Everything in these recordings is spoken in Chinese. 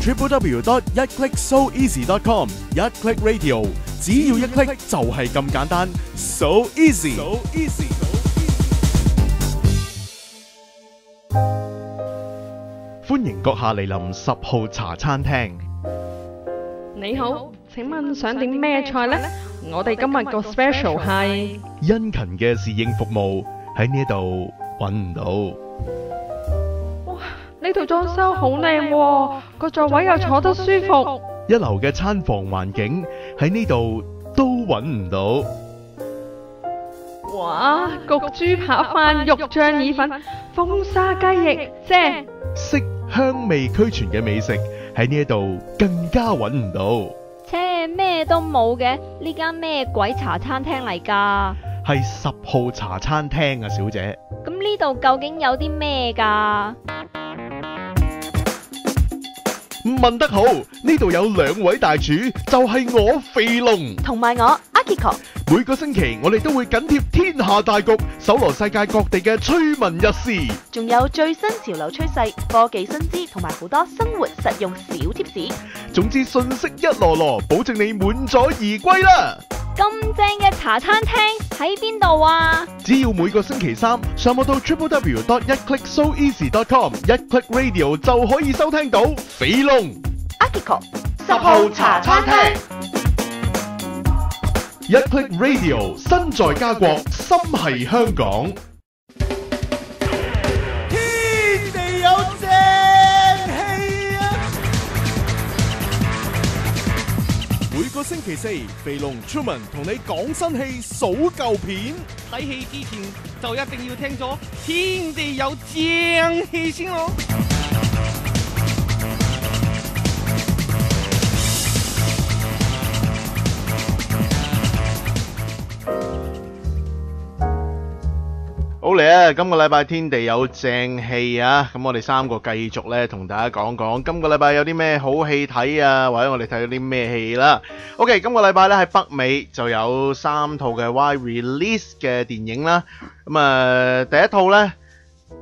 triple w dot 一 click so easy dot com 一 click radio，只要一 click 就係咁簡單，so easy。So easy。歡迎閣下嚟臨十號茶餐廳。你好，請問想點咩菜呢？我哋今日個 special 係殷勤嘅侍應服務喺呢度揾唔到。呢度裝修好靚喎，個座位又坐得舒服。一流嘅餐房環境喺呢度都揾唔到。哇！焗豬扒飯、肉醬意粉、風沙雞翼，正！色香味俱全嘅美食喺呢一度更加揾唔到。切咩都冇嘅，呢間咩鬼茶餐廳嚟㗎？係十號茶餐廳啊，小姐。咁呢度究竟有啲咩㗎？問得好，呢度有兩位大廚，就係我肥龍。同埋我 Akiko，每個星期我哋都會緊貼天下大局，搜羅世界各地嘅趣聞軼事。仲有最新潮流趨勢、科技新知同埋好多生活實用小貼士。總之信息一籮籮，保證你滿載而歸啦！咁正嘅茶餐廳喺邊度啊？只要每個星期三上網到 triple w dot 一 click so easy dot com 一 click radio 就可以收聽到肥龍 Akiko，十號茶餐廳。一 click radio 身在家國，心係香港。天地有正氣啊！每個星期四，肥龍 Truman 同你講新戲、數舊片。睇戲之前就一定要聽咗天地有正氣先咯。好嚟啊！今個禮拜天地有正氣啊！咁我哋三個繼續咧，同大家講講今個禮拜有啲咩好戲睇啊，或者我哋睇咗啲咩戲啦。OK，今個禮拜咧喺北美就有三套嘅 Y release 嘅電影啦。咁啊，第一套呢，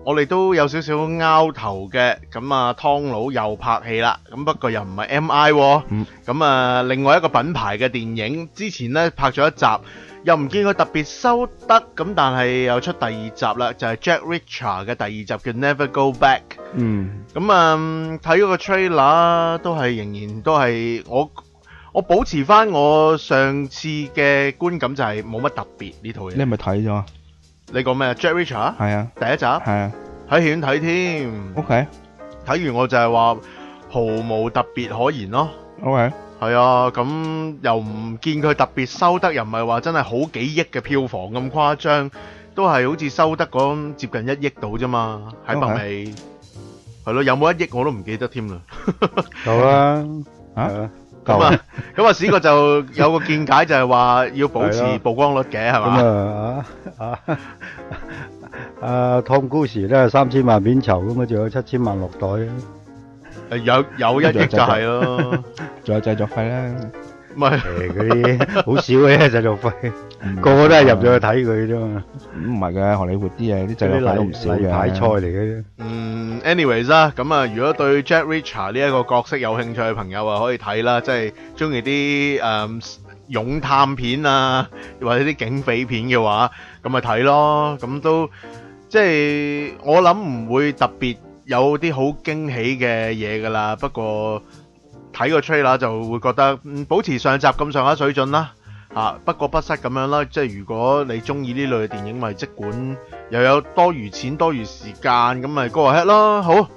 我哋都有少少拗頭嘅。咁啊，湯佬又拍戲啦。咁不過又唔係 MI 喎。咁啊，另外一個品牌嘅電影，之前呢拍咗一集。又唔見佢特別收得，咁但係又出第二集啦，就係、Jack Reacher 嘅第二集叫 Never Go Back。嗯，咁啊睇嗰個 trailer 都係仍然都係我我保持翻我上次嘅觀感就係冇乜特別呢套嘢。你係咪睇咗啊？你講咩？Jack Reacher 係啊，第一集係啊喺戲院睇添。，OK 睇完我就係話毫無特別可言咯。OK，係啊，咁又唔見佢特別收得，又唔係話真係好幾億嘅票房咁誇張，都係好似收得嗰接近一億到啫嘛，喺北美。係咯，有冇一億我都唔記得添啦。够啦，啊係啊咁啊，咁啊，史哥就有個見解就係話要保持曝光率嘅，係咁嘛？啊啊啊湯姑時咧三千萬片酬咁啊，仲有七千萬落袋啊！誒有有一億就係咯，仲有製作費啦，唔係誒嗰啲好少嘅製作費，個個都係入咗去睇佢啫嘛。唔係嘅，荷里活啲嘢啲製作費都唔少嘅。例牌菜嚟嘅啫。嗯，anyways 啦，咁啊，如果對 Jack Reacher 呢一個角色有興趣嘅朋友啊，可以睇啦，即係中意啲誒勇探片啊，或者啲警匪片嘅話，咁咪睇咯。咁都即係我諗唔會特別有啲好驚喜嘅嘢噶啦。不過睇個 trailer 就會覺得，保持上集咁上下水準啦。啊，不過不失咁樣啦，即係如果你中意呢類嘅電影，咪即管又有多餘錢多餘時間，咁咪 go ahead 咯。好，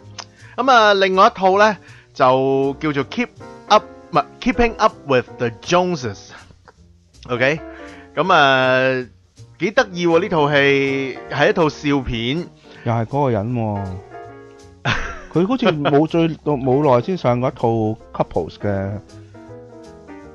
咁啊，另外一套呢，就叫做 Keep Up，唔係 Keeping Up with the Joneses。OK，咁啊幾得意喎呢套戲，係一套笑片。又係嗰個人喎。佢好似冇最到冇耐先上過一套 couples 嘅，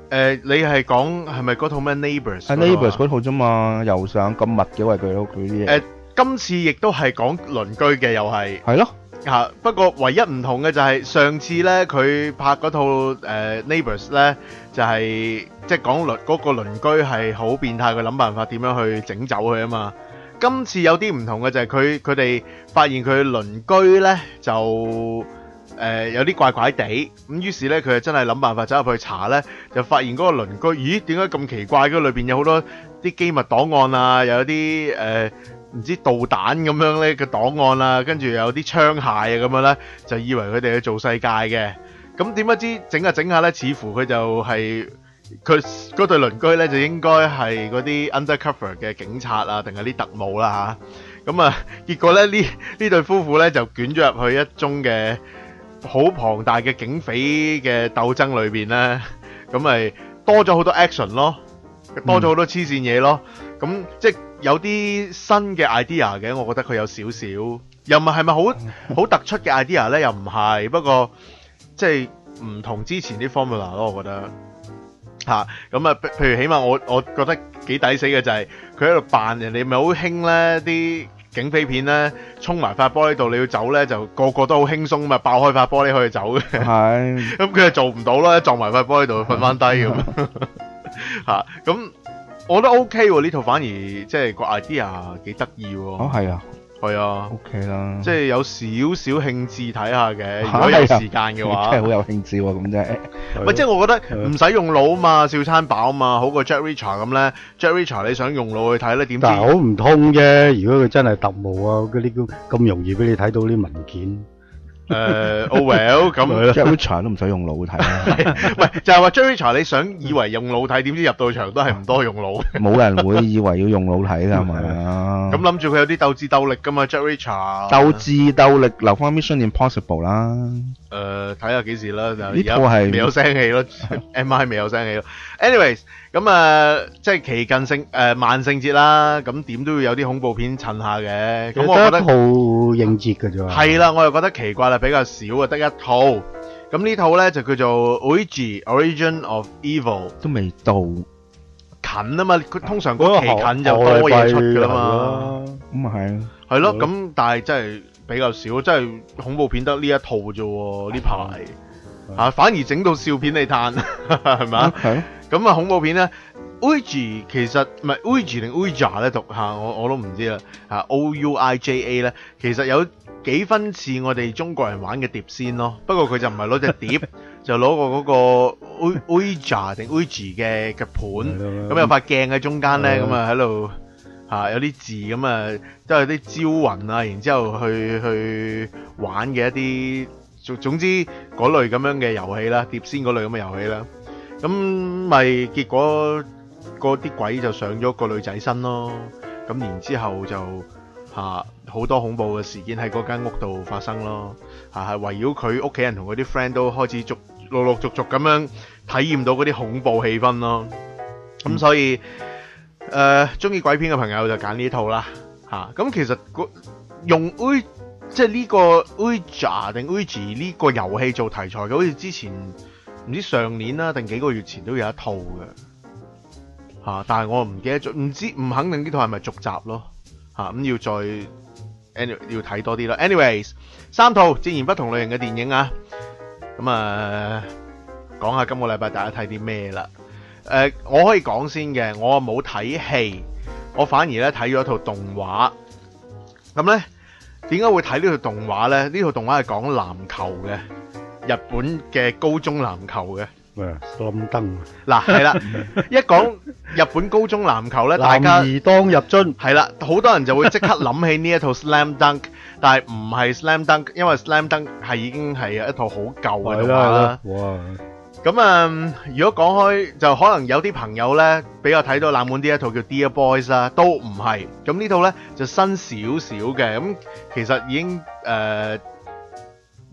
誒，你係講係咪嗰套咩 Neighbours？係 Neighbours 嗰套啫嘛，又上咁密嘅為佢佢啲嘢。誒，今次亦都係講鄰居嘅，又係。係咯。嚇，不過唯一唔同嘅就係上次咧，佢拍嗰套誒、呃 Neighbours 咧，就係、即係講鄰嗰個鄰居係好變態，佢諗辦法點樣去整走佢啊嘛。今次有啲唔同嘅就係佢佢哋發現佢鄰居咧就誒、有啲怪怪地，咁於是咧佢就真係諗辦法走入去查咧，就發現嗰個鄰居，咦點解咁奇怪？嗰裏邊有好多啲機密檔案啊，又有啲誒唔知導彈咁樣咧嘅檔案啊，跟住有啲槍械啊咁樣咧，就以為佢哋去做世界嘅。咁點不知整下整下咧，似乎佢就係、佢嗰對鄰居咧，就應該係嗰啲 undercover 嘅警察啊，定係啲特務啦嚇。咁啊，結果咧呢呢對夫婦咧就捲咗入去一宗嘅好龐大嘅警匪嘅鬥爭裏邊咧，咁咪多咗好多 action 咯，多咗好多黐線嘢咯。咁、即係有啲新嘅 idea 嘅，我覺得佢有少少，又唔係係咪好好突出嘅 idea 咧？又唔係，不過即係唔同之前啲 formula 咯，我覺得。嚇咁啊！譬譬如起碼我我覺得幾抵死嘅就係佢喺度扮人哋咪好興咧啲警匪片咧，衝埋塊玻璃度你要走咧，就個個都好輕鬆嘛，爆開塊玻璃可以走嘅。係 咁佢就做唔到啦，撞埋塊玻璃度瞓翻低咁 嚇。咁我覺得 OK 喎，呢套反而即係個 idea 幾得意喎。哦係啊係啊，，OK 啦，即係有少少興致睇下嘅，如果有時間嘅話。真係好有興致喎，咁啫。喂，即係我覺得唔使用腦啊嘛，笑餐飽啊嘛，好過 Jack Reacher 咁咧。Jack Reacher 你想用腦去睇咧，點知但係好唔通啫。如果佢真係特務啊，嗰啲咁咁容易俾你睇到啲文件，誒 o well 咁 Reacher 都唔使用腦睇啦，唔係就係話 Jack Reacher 你想以為用腦睇，點知入到場都係唔多用腦。冇人會以為要用腦睇㗎嘛。咁諗住佢有啲鬥智鬥力噶嘛 Reacher。鬥智鬥力留翻 Mission Impossible 啦。誒睇下幾時啦，就而呢家未有聲氣咯，M.I. 未有聲氣咯。anyways，咁啊，即係期近聖誒萬聖節啦，咁點都要有啲恐怖片襯下嘅。咁我覺得得一套應節嘅啫。係啦，我又覺得奇怪啦，比較少啊，得一套。咁呢套咧就叫做 Ouija Origin of Evil，都未到，近啊嘛，佢通常嗰期近就多嘢出噶啦嘛。咁啊係。係咯，係咯咁但係真係比較少，真係恐怖片得呢一套啫喎，呢排啊反而整到笑片你嘆，係咪啊？咁啊恐怖片咧，Ouija 其實唔係 Ouija 定 Ouija 咧讀下，我我都唔知啦。啊 O U I J A 咧，其實有幾分似我哋中國人玩嘅碟仙咯，不過佢就唔係攞隻碟，就攞個嗰個 Ou- Ouija 定 Ouija 嘅嘅盤。咁有塊鏡喺中間咧，咁啊喺度嚇有啲字咁啊，都係啲招魂啊，然之後去去玩嘅一啲總總之嗰類咁樣嘅遊戲啦，碟仙嗰類咁嘅遊戲啦。咁咪結果嗰啲鬼就上咗個女仔身咯。咁然之後就嚇好、多恐怖嘅事件喺嗰間屋度發生咯。嚇係圍繞佢屋企人同佢啲 friend 都開始逐陸陸續續咁樣體驗到嗰啲恐怖氣氛咯。咁、所以誒中意鬼片嘅朋友就揀呢套啦嚇。咁、其實用 U 即係呢個 Ouija 定 Ouija 呢個遊戲做題材嘅，好似之前唔知上年啦定幾個月前都有一套嘅嚇、但係我唔記得咗，唔知唔肯定呢套係咪續集咯吓，咁、要再 any 要睇多啲啦。anyways，三套截然不同類型嘅電影啊，咁啊講下今個禮拜大家睇啲咩啦？誒、我可以講先嘅，我冇睇戲，我反而咧睇咗一套動畫。咁咧點解會睇呢套動畫咧？呢套動畫係講籃球嘅，日本嘅高中籃球嘅。喂，冧燈，嗱係啦，一講日本高中籃球咧，大男家兒當入樽，係啦，好多人就會即刻諗起呢一套 Slam Dunk，但係唔係 Slam Dunk，因為 Slam Dunk 係已經係一套好舊嘅動畫係啦哇！咁啊、如果講開就可能有啲朋友咧比較睇到冷門啲一套叫 Dear Boys 啦，都唔係。咁呢套咧就新少少嘅，咁其實已經誒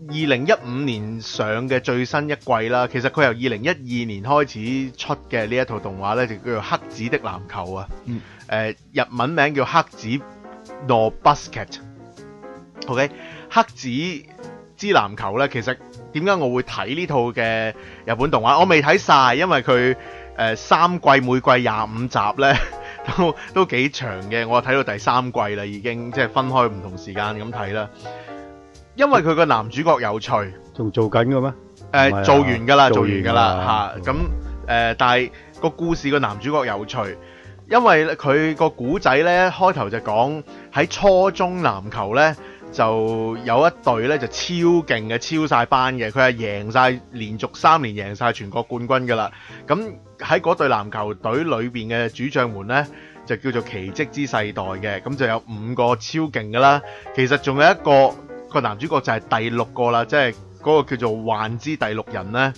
二零一五年上嘅最新一季啦。其實佢由二零一二年開始出嘅呢一套動畫咧，就叫做《黑子的籃球》啊。嗯誒日文名叫黑子 No Basket。OK，黑子之籃球咧，其實點解我會睇呢套嘅日本動畫？我未睇晒，因為佢誒、呃三季每季廿五集咧，都都幾長嘅。我睇到第三季啦，已經即係分開唔同時間咁睇啦。因為佢個男主角有趣，仲做緊嘅咩？呃唔係啊做完㗎啦，做做完完㗎啦啦嚇。咁誒、呃但係個故事個男主角有趣，因為佢個古仔咧開頭就講喺初中籃球咧就有一隊咧就超勁嘅，超晒班嘅，佢係贏晒連續三年贏晒全國冠軍噶啦。咁喺嗰隊籃球隊裏邊嘅主將們呢，就叫做奇蹟之世代嘅，咁就有五個超勁噶啦。其實仲有一個個男主角就係第六個啦，即係嗰個叫做幻之第六人呢。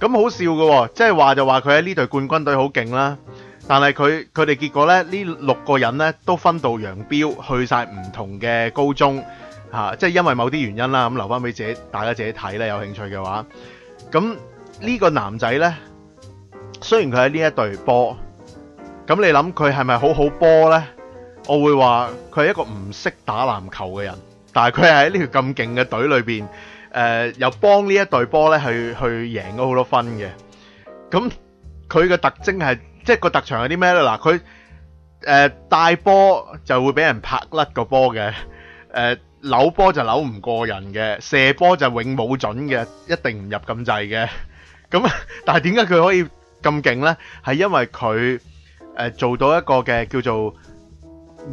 咁好笑嘅喎，即係話就話佢喺呢隊冠軍隊好勁啦。但係佢佢哋結果咧，呢六個人咧都分道揚鑣，去晒唔同嘅高中吓、即係因為某啲原因啦。咁留翻俾自己大家自己睇咧，有興趣嘅話。咁呢個男仔咧，雖然佢喺呢一隊波，咁你諗佢係咪好好波呢？我會話佢係一個唔識打籃球嘅人，但係佢係喺呢條咁勁嘅隊裏邊，誒、又幫呢一隊波咧去去贏咗好多分嘅。咁佢嘅特徵係，即係個特長係啲咩咧？嗱，佢誒帶波就會俾人拍甩個波嘅，誒、扭波就扭唔過人嘅，射波就永冇準嘅，一定唔入咁滞嘅。咁 但係點解佢可以咁勁呢？係因為佢誒、做到一個嘅叫做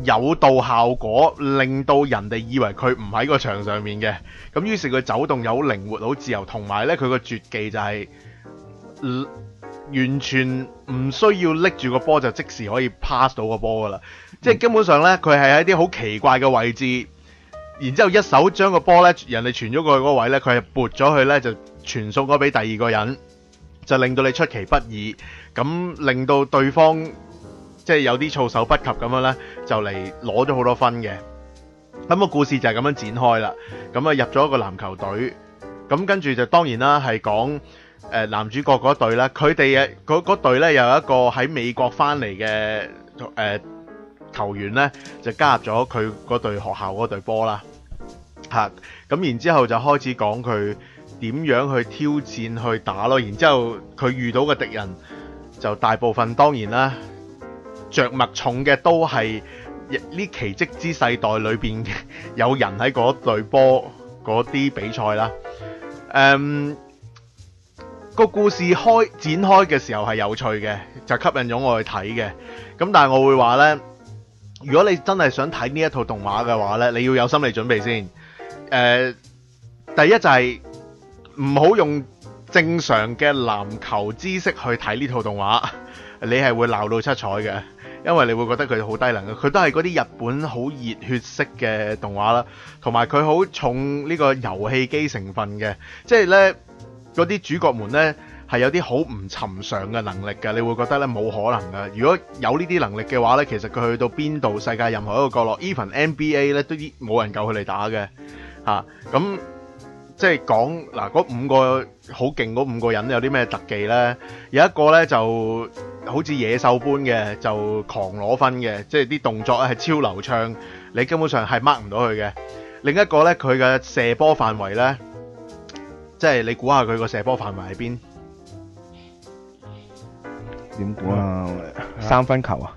有道效果，令到人哋以為佢唔喺個場上面嘅。咁於是佢走動又好靈活、好自由，同埋呢，佢個絕技就係、完全唔需要拎住個波就即時可以 pass 到個波噶啦，即係根本上呢，佢係喺啲好奇怪嘅位置，然之後一手將個波呢，人哋傳咗過去嗰位呢，佢係撥咗去呢，就傳送咗俾第二個人，就令到你出其不意，咁令到對方即係有啲措手不及咁樣呢，就嚟攞咗好多分嘅。咁、個故事就係咁樣展開啦。咁啊入咗一個籃球隊，咁跟住就當然啦係講。誒、男主角嗰隊啦，佢哋嘅嗰嗰隊咧，有一個喺美國翻嚟嘅誒球員咧，就加入咗佢嗰隊學校嗰隊波啦。嚇、咁然之後就開始講佢點樣去挑戰去打咯。然之後佢遇到嘅敵人就大部分當然啦，着墨重嘅都係呢奇蹟之世代裏邊有人喺嗰隊波嗰啲比賽啦。誒、個故事開展開嘅時候係有趣嘅，就吸引咗我去睇嘅。咁但係我會話呢，如果你真係想睇呢一套動畫嘅話呢，你要有心理準備先。誒、第一就係唔好用正常嘅籃球知識去睇呢套動畫，你係會鬧到七彩嘅，因為你會覺得佢好低能嘅。佢都係嗰啲日本好熱血式嘅動畫啦，同埋佢好重呢個遊戲機成分嘅，即係呢。嗰啲主角們呢，係有啲好唔尋常嘅能力嘅，你會覺得呢冇可能嘅。如果有呢啲能力嘅話呢，其實佢去到邊度世界任何一個角落，even NBA 呢，都冇人夠佢哋打嘅嚇。咁、即係講嗱嗰五個好勁嗰五個人有啲咩特技呢？有一個呢就好似野獸般嘅，就狂攞分嘅，即係啲動作咧係超流暢，你根本上係 mark 唔到佢嘅。另一個呢，佢嘅射波範圍呢。即係你估下佢個射波範圍喺邊？點估啊？三分球啊？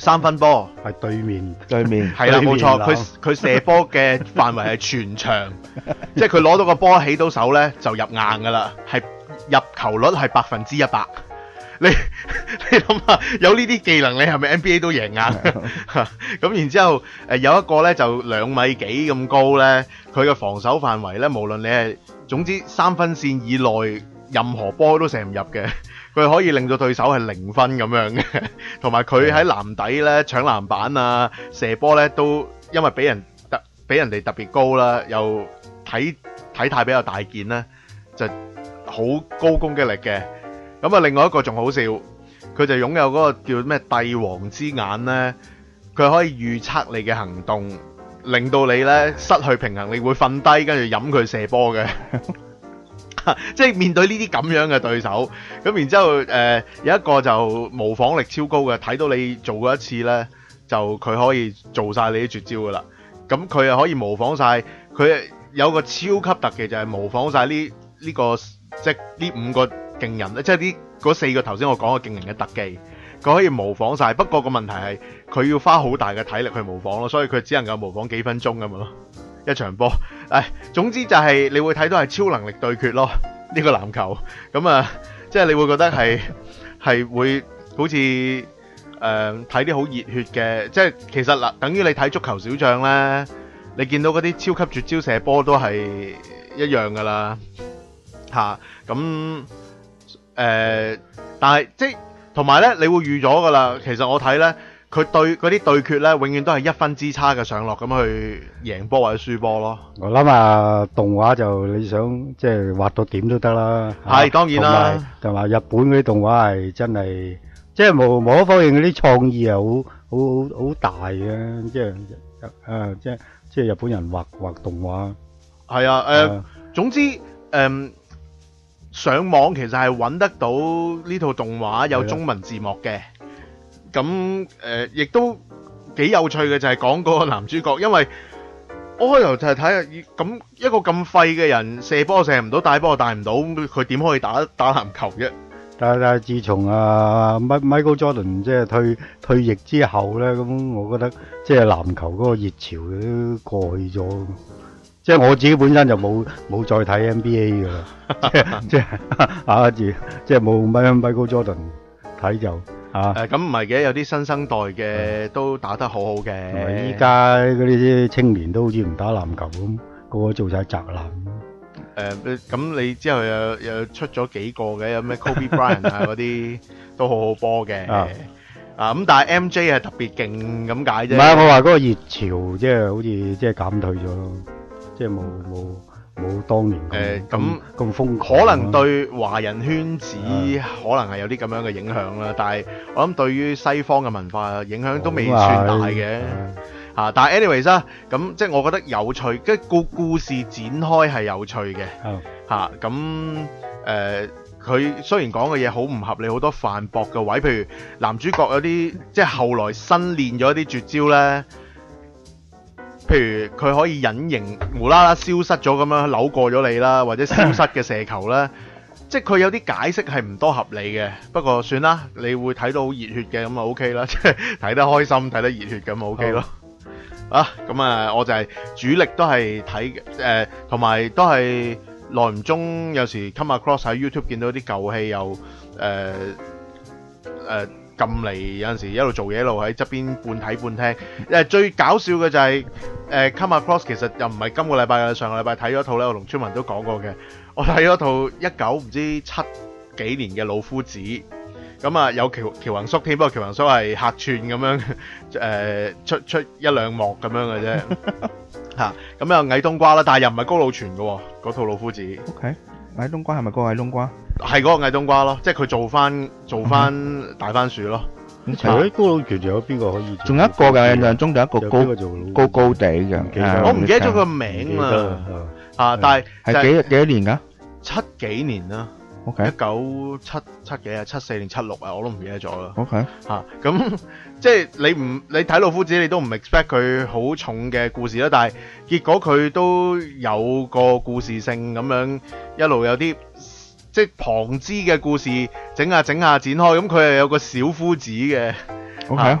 三分波係對面對面 係啦，冇錯，佢佢射波嘅範圍係全場，即係佢攞到個波起到手呢，就入硬噶啦，係入球率係百分之一百。你 你諗下，有呢啲技能，你係咪 NBA 都贏硬？咁然之後，誒有一個呢就兩米幾咁高呢，佢嘅防守範圍呢，無論你係總之三分線以內，任何波都射唔入嘅。佢可以令到對手係零分咁樣嘅，同埋佢喺籃底咧搶籃板啊、射波咧，都因為俾人特俾人哋特別高啦，又體體態比較大件啦，就好高攻擊力嘅。咁啊，另外一個仲好笑，佢就擁有嗰個叫咩帝王之眼咧，佢可以預測你嘅行動，令到你咧失去平衡，你會瞓低跟住飲佢射波嘅。即係面對呢啲咁樣嘅對手，咁然之後誒、呃有一個就模仿力超高嘅，睇到你做過一次呢，就佢可以做晒你啲絕招噶啦。咁佢又可以模仿晒，佢有個超級特技就係模仿晒呢呢個即係呢五個勁人，即係呢嗰四個頭先我講嘅勁人嘅特技，佢可以模仿晒。不過個問題係佢要花好大嘅體力去模仿咯，所以佢只能夠模仿幾分鐘咁咯。一場波，誒，總之就係你會睇到係超能力對決咯，呢、個籃球，咁啊，即係你會覺得係 係會好似誒睇啲好熱血嘅，即係其實嗱，等於你睇足球小將咧，你見到嗰啲超級絕招射波都係一樣噶啦，嚇。咁誒，但係即係同埋咧，你會預咗噶啦。其實我睇咧，佢對嗰啲對決咧，永遠都係一分之差嘅上落咁去贏波或者輸波咯。我諗啊，動畫就你想即係畫到點都得啦。係當然啦同埋日本嗰啲動畫係真係，即係無無可否認嗰啲創意係好好好好大嘅，即係啊，即係即係日本人畫畫動畫。係啊，誒、啊總之誒、上網其實係揾得到呢套動畫有中文字幕嘅，咁誒亦都幾有趣嘅就係講嗰個男主角，因為我開頭就係睇下咁一個咁廢嘅人射波射唔到，帶波帶唔到，佢點可以打打籃球啫？但係但係自從啊 Michael Jordan 即係退退役之後咧，咁我覺得即係籃球嗰個熱潮都過去咗。即係我自己本身就冇 冇再睇 NBA 噶啦，即係即係啊住，即係冇 Michael Jordan 睇就啊。誒咁唔係嘅，有啲新生代嘅都打得好好同埋嘅。依家嗰啲青年都好似唔打籃球咁，個個做晒宅男。誒咁你之後又又出咗幾個嘅，有咩 Kobe Bryant 啊 嗰啲都好好波嘅。啊啊咁，但係 MJ 係特別勁咁解啫。唔係我話嗰個熱潮，即係好似即係減退咗咯，即係冇冇冇當年誒咁咁咁瘋狂可能對華人圈子可能係有啲咁樣嘅影響啦，但係我諗對於西方嘅文化影響都未算大嘅。啊，但係 anyways 啊，咁即係我覺得有趣，跟住故故事展開係有趣嘅。啊嚇咁誒，佢、雖然講嘅嘢好唔合理，好多犯駁嘅位，譬如男主角有啲即係後來新練咗一啲絕招咧，譬如佢可以隱形無啦啦消失咗咁樣扭過咗你啦，或者消失嘅射球啦，即係佢有啲解釋係唔多合理嘅。不過算啦，你會睇到好熱血嘅咁啊 OK 啦，即係睇得開心，睇得熱血咁啊 OK 咯。啊，咁啊，我就係主力都係睇誒，同、埋都係耐唔中有時 come across 喺 YouTube 見到啲舊戲又誒誒撳嚟，有陣時一路做嘢一路喺側邊半睇半聽。誒、最搞笑嘅就係、誒、come across 其實又唔係今個禮拜嘅，上個禮拜睇咗套咧，我同村民都講過嘅，我睇咗套一九唔知七幾年嘅老夫子。咁啊，有喬喬宏叔添，不過喬宏叔係客串咁樣，誒、出出一兩幕咁樣嘅啫，嚇。咁又矮冬瓜啦，但係又唔係高老泉嘅喎，嗰套老夫子 OK，矮冬瓜係咪嗰個矮冬瓜？係嗰個矮冬瓜咯，即係佢做翻做翻大番薯咯。除咗高老權，仲有邊個可以做？仲有一個嘅，印象中就一個有邊高個做老高高地嘅，記得啊我唔記得咗佢個唔名記得啦，啦啊！但係就係幾幾多年㗎七幾年啦，？OK。一九七七幾啊，七四定七六啊，我都唔記得咗啦。OK，嚇咁、即係你唔你睇老夫子，你都唔 expect 佢好重嘅故事啦，但係結果佢都有個故事性咁樣一路有啲即係旁支嘅故事整下整下展開，咁佢又有個小夫子嘅 OK 嚇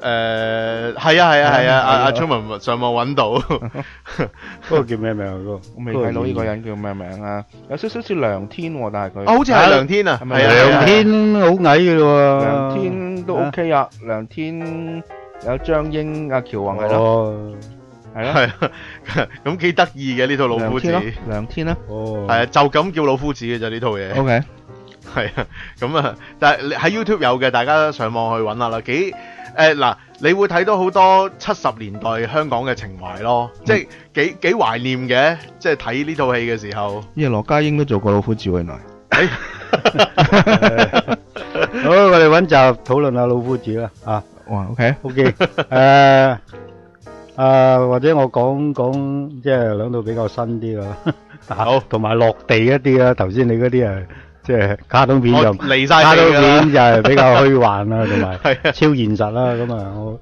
誒係啊係啊係啊！阿阿聪文上網揾到，嗰個叫咩名啊？嗰個？我未睇到呢個人叫咩名啊？有少少似梁天喎，但係佢哦好似係梁天啊，係咪？係啊梁天好矮嘅喎。梁天都 OK 啊，梁天有張英、阿喬宏係咯，哦。係咯，係啊，咁幾得意嘅呢套老夫子，梁天咯，梁天啦哦，係啊，就咁叫老夫子嘅啫呢套嘢，，OK，係啊，咁啊，但係喺 YouTube 有嘅，大家上網去揾下啦，幾誒嗱，你會睇到好多七十年代香港嘅情懷咯，即係幾幾懷念嘅，即係睇呢套戲嘅時候，因為羅家英都做過老夫子喎原來。好，我哋揾集討論下老夫子啦。啊哇，OK，，OK，誒誒，或者我講講即係兩套比較新啲啦。好，同埋落地一啲啦。頭先你嗰啲誒，即係卡通片就離晒卡通片就係比較虛幻啦，同埋 超現實啦。咁啊，我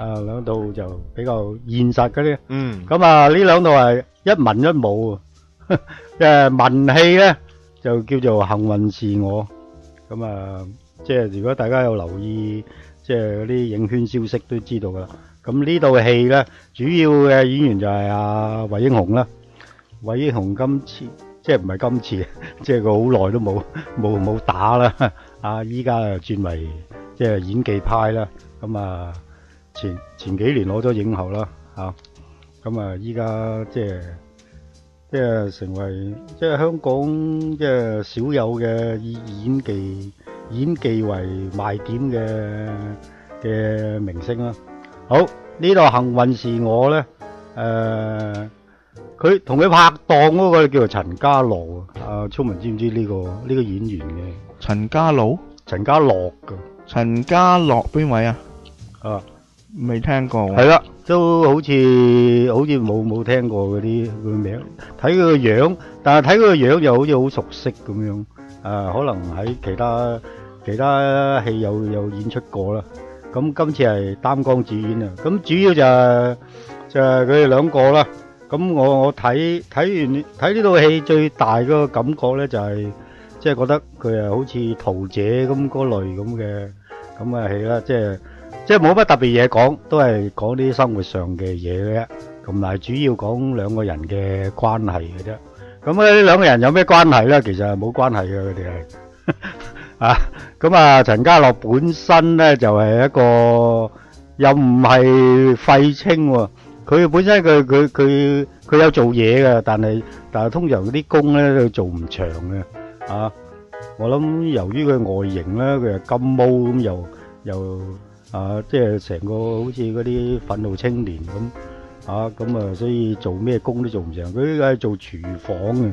啊兩套就比較現實嗰啲。嗯，咁啊，呢兩套係一文一武啊。誒文戲咧就叫做幸運是我。咁啊，即係如果大家有留意，即係嗰啲影圈消息都知道噶啦。咁呢套戲咧，主要嘅演員就係阿韋英雄啦。韋英雄今次即係唔係今次，即係佢好耐都冇冇冇打啦。啊，依家啊轉為即係演技派啦。咁啊，前前幾年攞咗影后啦，嚇。咁啊，依家即係即係成為即係香港即係少有嘅以演技演技為賣點嘅嘅明星啦。好，呢度幸運是我咧，誒、佢同佢拍檔嗰個叫做陳家樂啊，阿聰文知唔知呢、個呢、個演員嘅？陳家魯、陳家樂噶，陳家樂邊位啊？啊，未聽過喎。係啦，都好似好似冇冇聽過嗰啲個名，睇佢個樣，但係睇佢個樣又好似好熟悉咁樣，啊，可能喺其他其他戲有有演出過啦。咁今次係擔綱主演啊，咁主要就係、就係佢哋兩個啦。咁我我睇睇完睇呢套戲最大嗰個感覺咧，就係即係覺得佢係好似桃姐咁嗰類咁嘅咁嘅戲啦，即係即系冇乜特別嘢講，都係講啲生活上嘅嘢嘅啫，同埋主要講兩個人嘅關係嘅啫。咁咧，呢兩個人有咩關係咧？其實係冇關係嘅，佢哋係 啊。咁啊，陳家樂本身咧就係、一個又唔係廢青喎。佢本身佢佢佢佢有做嘢嘅，但係但係通常嗰啲工咧都做唔長嘅啊。我諗由於佢外形咧，佢係金毛咁，又又啊，即係成個好似嗰啲憤怒青年咁啊，咁啊，所以做咩工都做唔成。佢係做廚房嘅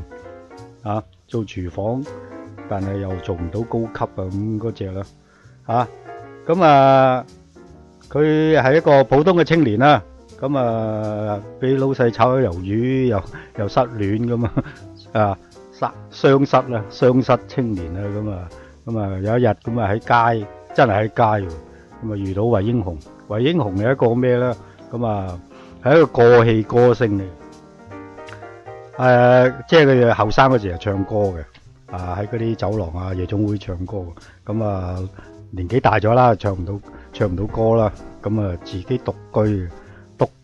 啊，做廚房，但係又做唔到高級啊咁嗰只啦啊。咁啊，佢係一個普通嘅青年啦。咁啊，俾老細炒咗魷魚，又又失戀咁啊，啊失雙失啦，雙失青年啦，咁啊，咁啊有一日咁啊喺街，真係喺街喎，咁啊遇到韋英雄，韋英雄係一個咩咧？咁啊係一個過氣歌星嚟，誒，即係佢哋後生嗰時係唱歌嘅，啊喺嗰啲走廊啊、夜總會唱歌，咁啊年紀大咗啦，唱唔到唱唔到歌啦，咁啊自己獨居嘅。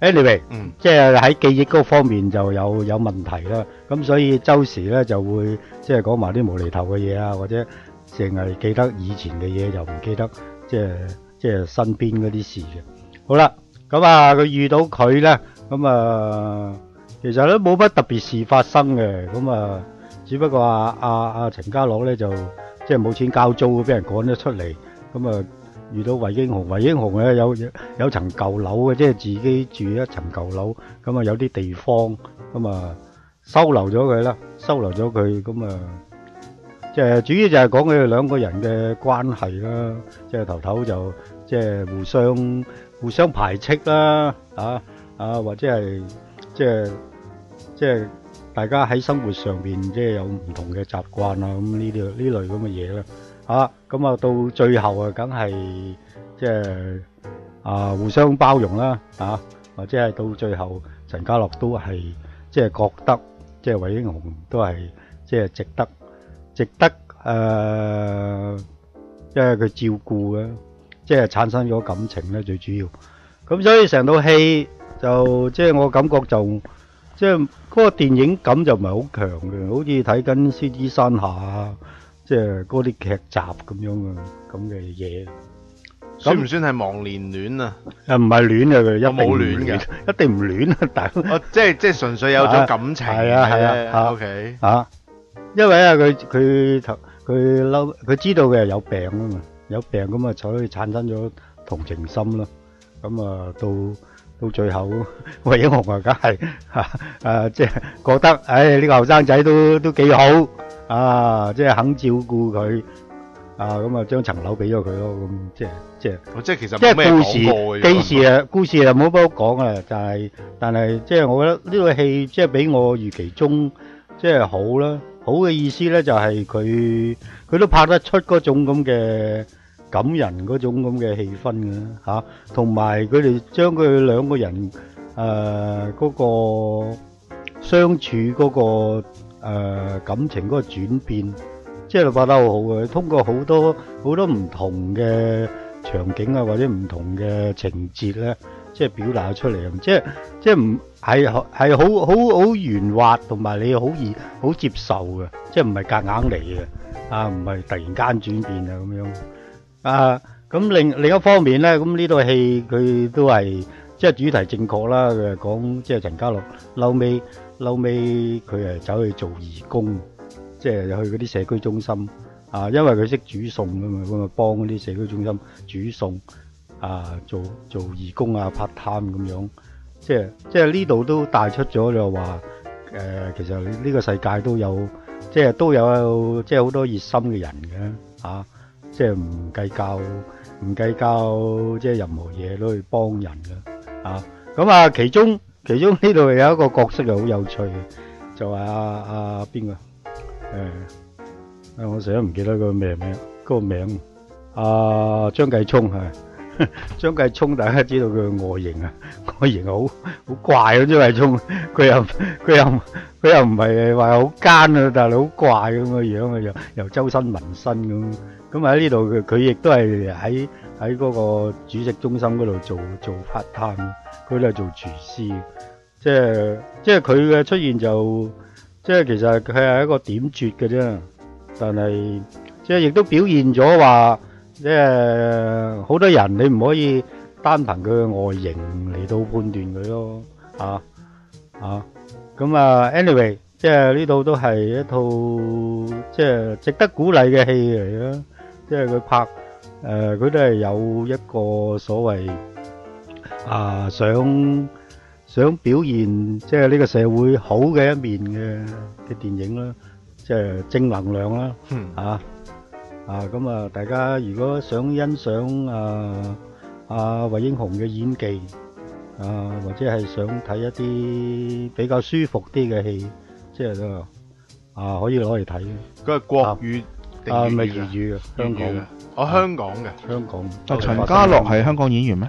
，anyway，嗯即係喺記憶嗰方面就有有問題啦。咁所以周時咧就會即係講埋啲無厘頭嘅嘢啊，或者淨係記得以前嘅嘢，就唔記得即係即係身邊嗰啲事嘅。好啦，咁啊，佢遇到佢咧，咁啊，其實都冇乜特別事發生嘅。咁啊，只不過啊啊啊陳家樂咧就即係冇錢交租，俾人趕咗出嚟。咁啊，遇到韋英雄，韋英雄咧有有有層舊樓嘅，即係自己住一層舊樓。咁啊，有啲地方咁啊。收留咗佢啦，收留咗佢咁啊，即係主要就係講佢哋兩個人嘅關係啦，即係頭頭就即係互相互相排斥啦，啊啊或者係即係即系大家喺生活上边即係有唔同嘅習慣啊，咁呢啲呢類咁嘅嘢啦，啊咁啊到最後啊，梗係即係啊互相包容啦，啊或者係到最後陳家樂都係即係覺得。即係韋英雄都係即係值得，值得诶，即系佢照顧嘅，即係產生咗感情咧，最主要。咁所以成套戲就即係我感覺就即係嗰個電影感就唔係好強嘅，好似睇緊《獅子山下》啊，即係嗰啲劇集咁樣嘅咁嘅嘢。算唔算係忘年戀啊？誒唔係戀嘅佢，一定冇唔戀嘅一定唔戀啊！大佬。哦，即係即係純粹有咗感情係啊係啊嘅啊 OK，啊，因為啊佢佢頭佢嬲，佢知道佢係有病啊嘛，有病咁啊，所以產生咗同情心咯。咁啊，到到最後，韋英雄啊，梗係嚇誒，即係覺得，誒呢個後生仔都都幾好啊，即係肯照顧佢。啊咁啊將層樓俾咗佢咯，咁即係即係。哦即係其實即冇咩係故事講過嘅記事啊，故事啊冇乜好講啊，但係但係即係我覺得呢套戲即係比我預期中即係好啦。好嘅意思咧就係佢佢都拍得出嗰種咁嘅感人嗰種咁嘅氣氛嘅嚇，同埋佢哋將佢兩個人誒嗰、個相處嗰、個、呃、感情嗰個轉變，即係拍得好好嘅。通過好多好多唔同嘅場景啊，或者唔同嘅情節咧，即係表達出嚟啊！即係即係唔係係好好好圓滑，同埋你好易好接受嘅，即係唔係夾硬嚟嘅啊，唔係突然間轉變啊咁樣啊。咁另另一方面咧，咁呢套戲佢都係即係主題正確啦。佢係講即係陳家樂嬲尾嬲尾佢係走去做義工，即係去嗰啲社區中心啊，因為佢識煮餸噶嘛，咁啊幫嗰啲社區中心煮餸啊，做做義工啊 part time 咁樣，即係即系呢度都帶出咗就話誒、其實呢個世界都有即係都有即系好多熱心嘅人嘅啊，即係唔計較唔計較即係任何嘢都去幫人嘅啊。咁啊，其中其中呢度有一个角色係好有趣嘅，就係阿阿边个，诶？啊我成日都唔记得個咩名，嗰個名啊张继聪系，张继聪大家知道佢嘅外形啊，外形好好怪啊！张继聪佢又佢又佢又唔系话好奸啊，但系好怪咁嘅样啊，又又周身纹身咁。咁喺呢度佢佢亦都系喺喺嗰個主席中心嗰度做做 part time，佢都係做廚師。即係即系佢嘅出現就即係其實佢係一個點綴嘅啫，但係即係亦都表現咗話。即係好多人，你唔可以單憑佢嘅外形嚟到判斷佢咯，啊啊咁啊，anyway，即係呢度都係一套即係值得鼓勵嘅戲嚟啦。即係佢拍诶，佢都係有一個所謂啊，想想表現即係呢個社會好嘅一面嘅嘅電影啦，即係正能量啦，嗯啊。啊，咁啊，大家如果想欣賞啊啊惠英雄嘅演技，啊或者係想睇一啲比較舒服啲嘅戲，即係都啊可以攞嚟睇嘅。佢係國語定啊，粵咪語嘅？粵語嘅，香港嘅，哦，香港嘅。香港。但陳家樂係香港演員咩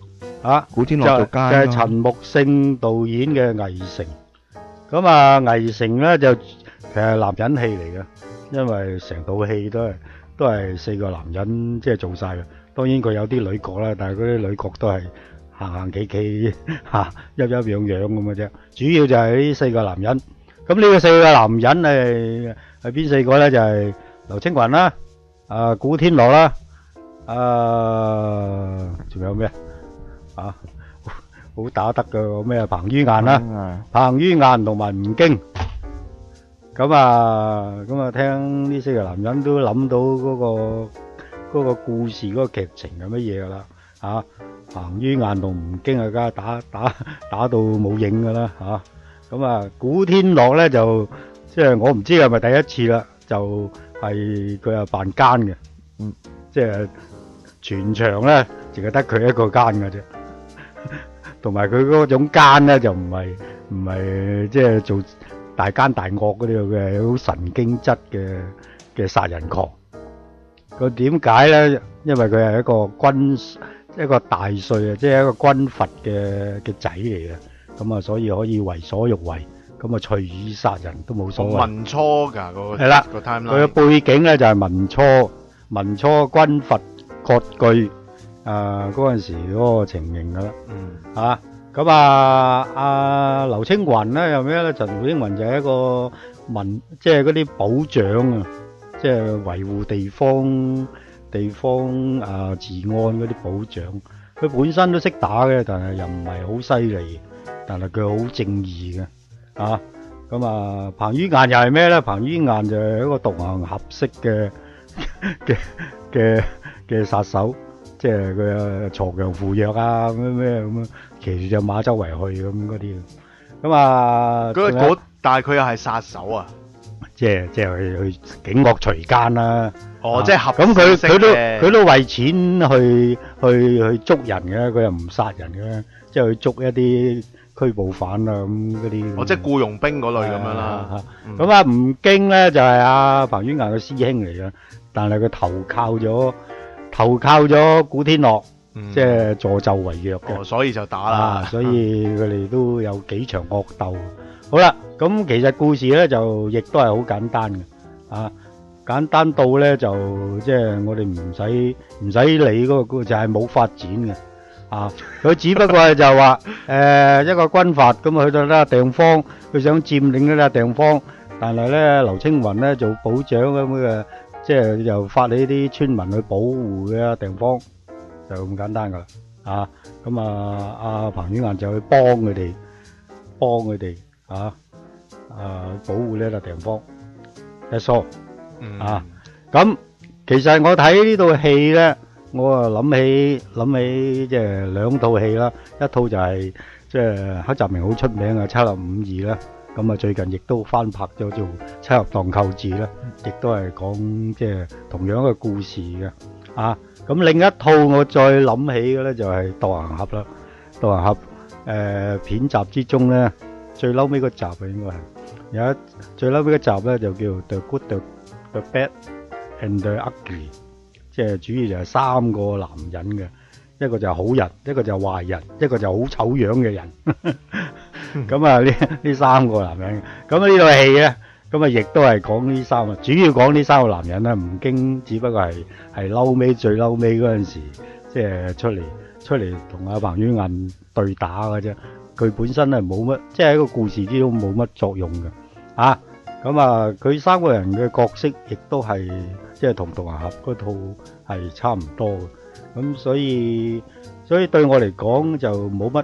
啊古天就樂做奸就係啊陳木勝導演嘅《危城》，咁啊《危城》咧就其實係男人戲嚟嘅，因為成套戲都係都係四個男人即係做晒嘅。當然佢有啲女角啦，但係嗰啲女角都係行行企企嚇，一一樣樣咁嘅啫。主要就係呢四個男人。咁呢個四個男人係係邊四個咧？就係、劉青雲啦，啊古天樂啦，啊仲有咩啊？好打得嘅咩彭于晏啦。啊彭于晏同埋吳京，咁啊，咁啊，聽呢四個男人都諗到嗰、個嗰、個故事嗰、個劇情係乜嘢噶啦，啊，彭于晏同吳京啊，梗係打打 打到冇影噶啦，嚇、咁啊，古天樂咧就即係我唔知係咪第一次啦，就係佢係扮奸嘅，嗯，即係全場咧淨係得佢一個奸嘅啫。同埋佢嗰種奸咧就唔係唔係即係做大奸大惡嗰啲，佢係好神經質嘅嘅殺人狂。佢點解咧？因為佢係一個軍一個大帥啊，即係一個軍閥嘅嘅仔嚟嘅，咁啊，所以可以為所欲為，咁啊隨意殺人都冇所謂。民初㗎個係啦個佢嘅 timeline。背景咧就係民初民初軍閥割據啊嗰陣時嗰個情形噶啦。嗯，啊，咁啊，阿劉青雲咧又咩咧？陳胡英雲就係一個民，即係嗰啲保長啊，即係維護地方地方啊治安嗰啲保障。佢本身都識打嘅，但係又唔係好犀利，但係佢好正義嘅啊。咁啊，彭于晏又係咩咧？彭于晏就係一個獨行俠式嘅嘅嘅嘅殺手，即係佢啊鋤強扶弱啊，咁樣咩咁樣騎住只馬周圍去咁嗰啲。咁啊，嗰嗰但係佢又係殺手啊！即係即係去去警惡除奸啦。哦，啊即係合咁佢佢都佢都為錢去去去捉人嘅，佢又唔殺人嘅，即係去捉一啲拘捕犯啊咁嗰啲。哦，即係僱傭兵嗰類咁樣啦。啊咁啊，吳京咧就係阿彭于晏嘅師兄嚟嘅，但係佢投靠咗投靠咗古天樂，嗯即係助紂為虐嘅。哦，所以就打啊，啦。所以佢哋都有幾場惡鬥。好啦，咁其實故事咧就亦都係好簡單嘅，啊，簡單到咧就即係我哋唔使唔使理嗰個就係冇發展嘅，啊，佢只不過係就話 誒、一個軍閥咁啊去到呢個地方，佢想佔領呢個地方，但係咧劉青雲咧做保長咁嘅，即係又發起啲村民去保護嘅地方，就咁簡單噶啦，啊。咁啊，阿彭于晏就去幫佢哋，幫佢哋啊，啊保護呢一笪地方。一疏嗯啊，咁其實我睇呢套戲咧，我啊諗起諗起即係兩套戲啦，一套就係即係黑澤明好出名嘅《七六五二》啦。咁啊，最近亦都翻拍咗做《七俠蕩寇志》啦，亦都係講即係同樣嘅故事嘅。啊，咁另一套我再諗起嘅咧就係《獨行俠》啦，《獨行俠》誒片集之中咧，最嬲尾嗰集啊應該係有一最嬲尾嗰集咧就叫 The Good、The The Bad and the Ugly，即係主要就係三個男人嘅，一個就係好人，一個就係壞人，一個就好醜樣嘅人。咁啊呢呢三個男人，咁啊呢套戲咧，咁啊亦都係講呢三個，主要講呢三個男人咧。吳京只不過係係嬲尾最嬲尾嗰陣時，即係出嚟出嚟同阿彭于晏對打嘅啫。佢本身係冇乜，即係喺個故事之中冇乜作用嘅。啊，咁啊，佢三個人嘅角色亦都係即係同《獨行俠》嗰套係差唔多嘅。咁所以所以對我嚟講就冇乜。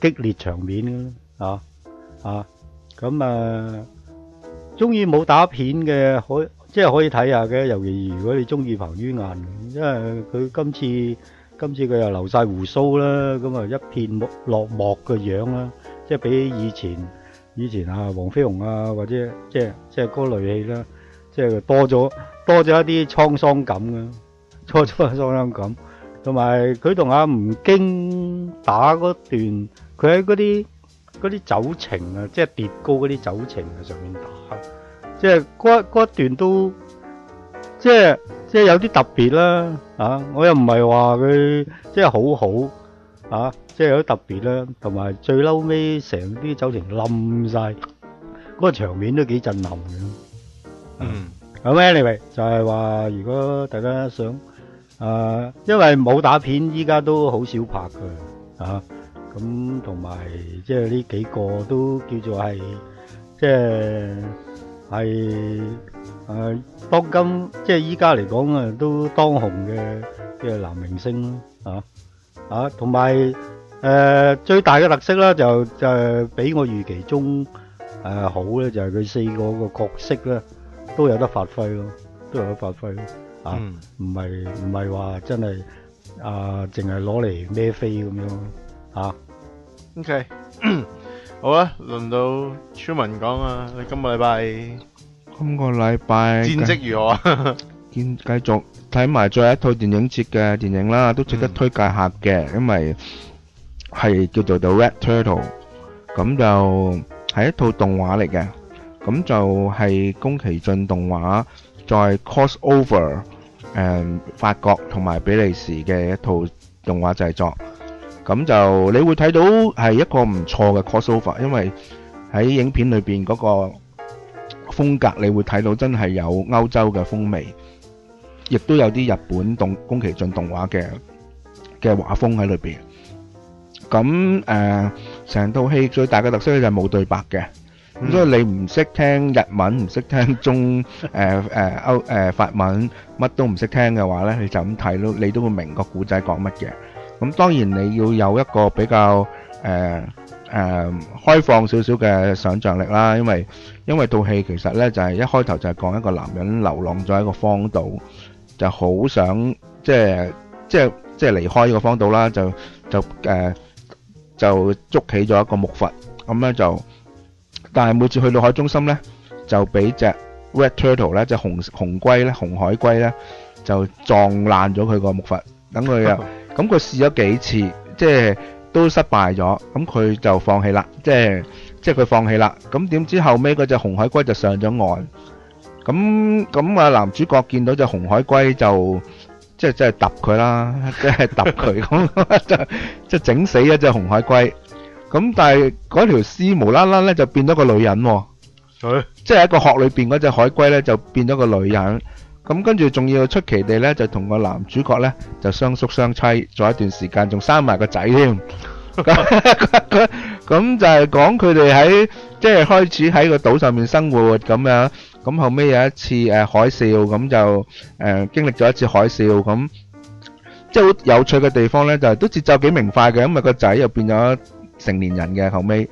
激烈場面啊啊咁啊，中意武打片嘅可即係可以睇下嘅，尤其如果你中意彭于晏，因為佢今次今次佢又留晒胡鬚啦，咁啊一片木落寞嘅樣啦，即係比以前以前啊黃飛鴻啊或者即係即係嗰類戲啦，即係多咗多咗一啲滄桑感嘅，多咗滄桑感，同埋佢同阿吳京打嗰段。佢喺嗰啲嗰啲酒情啊，即係跌高嗰啲酒情啊上面打，即係嗰嗰一段都即係即係有啲特別啦啊！我又唔係話佢即係好好啊，即係有啲特別啦，同埋最嬲尾成啲酒情冧晒，嗰個場面都幾震撼嘅。嗯，咁 anyway 就係話，如果大家想啊，因為武打片依家都好少拍㗎啊。咁同埋即系呢幾個都叫做係即係係誒當今即係依家嚟講啊，都當紅嘅嘅男明星咯啊啊，同埋誒最大嘅特色啦，就就係比我預期中誒好咧，就係佢四個個角色咧都有得發揮咯，都有得發揮咯啊，唔係唔係話真係啊，淨係攞嚟孭飛咁樣。啊，OK，好啦，輪到 Truman 講啊，你今個禮拜今個禮拜戰績如何啊？見繼續睇埋最後一套電影節嘅電影啦，都值得推介下嘅，因為係叫做 The Red Turtle，咁就係一套動畫嚟嘅，咁就係宮崎駿動畫再 cross over 誒法國同埋比利時嘅一套動畫製作。咁就你會睇到係一個唔錯嘅 crossover，因為喺影片裏邊嗰個風格，你會睇到真係有歐洲嘅風味，亦都有啲日本動宮崎駿動畫嘅嘅畫風喺裏邊。咁誒，成套戲最大嘅特色咧就係冇對白嘅。咁所以你唔識聽日文，唔識聽中誒誒歐誒法文，乜都唔識聽嘅話咧，你就咁睇咯，你都會明個古仔講乜嘅。咁當然你要有一個比較誒誒開放少少嘅想像力啦，因為因為套戲其實咧就係一開頭就係講一個男人流浪咗喺個荒島，就好想即係即係即係離開呢個荒島啦，就就誒就捉起咗一個木筏，咁咧就。但係每次去到海中心咧，就俾隻 red turtle 咧，隻紅紅龜咧，紅海龜咧，就撞爛咗佢個木筏。等佢啊，咁佢試咗幾次，即係都失敗咗。咁佢就放棄啦，即係即係佢放棄啦。咁點知後尾嗰隻紅海龜就上咗岸。咁咁啊，男主角見到隻紅海龜就即係即係揼佢啦，即係揼佢咁，即係即係整死一隻紅海龜。咁但係嗰條屍無啦啦咧就變咗個女人喎，即係喺個殼裏邊嗰隻海龜咧就變咗個女人。咁跟住仲要出奇地咧就同個男主角咧就相宿相妻咗一段時間，仲生埋個仔添。咁就係講佢哋喺即係開始喺個島上面生活咁樣。咁後尾有一次誒海嘯，咁就誒經歷咗一次海嘯。咁即係好有趣嘅地方咧，就係都節奏幾明快嘅，因為個仔又變咗成年人嘅後尾。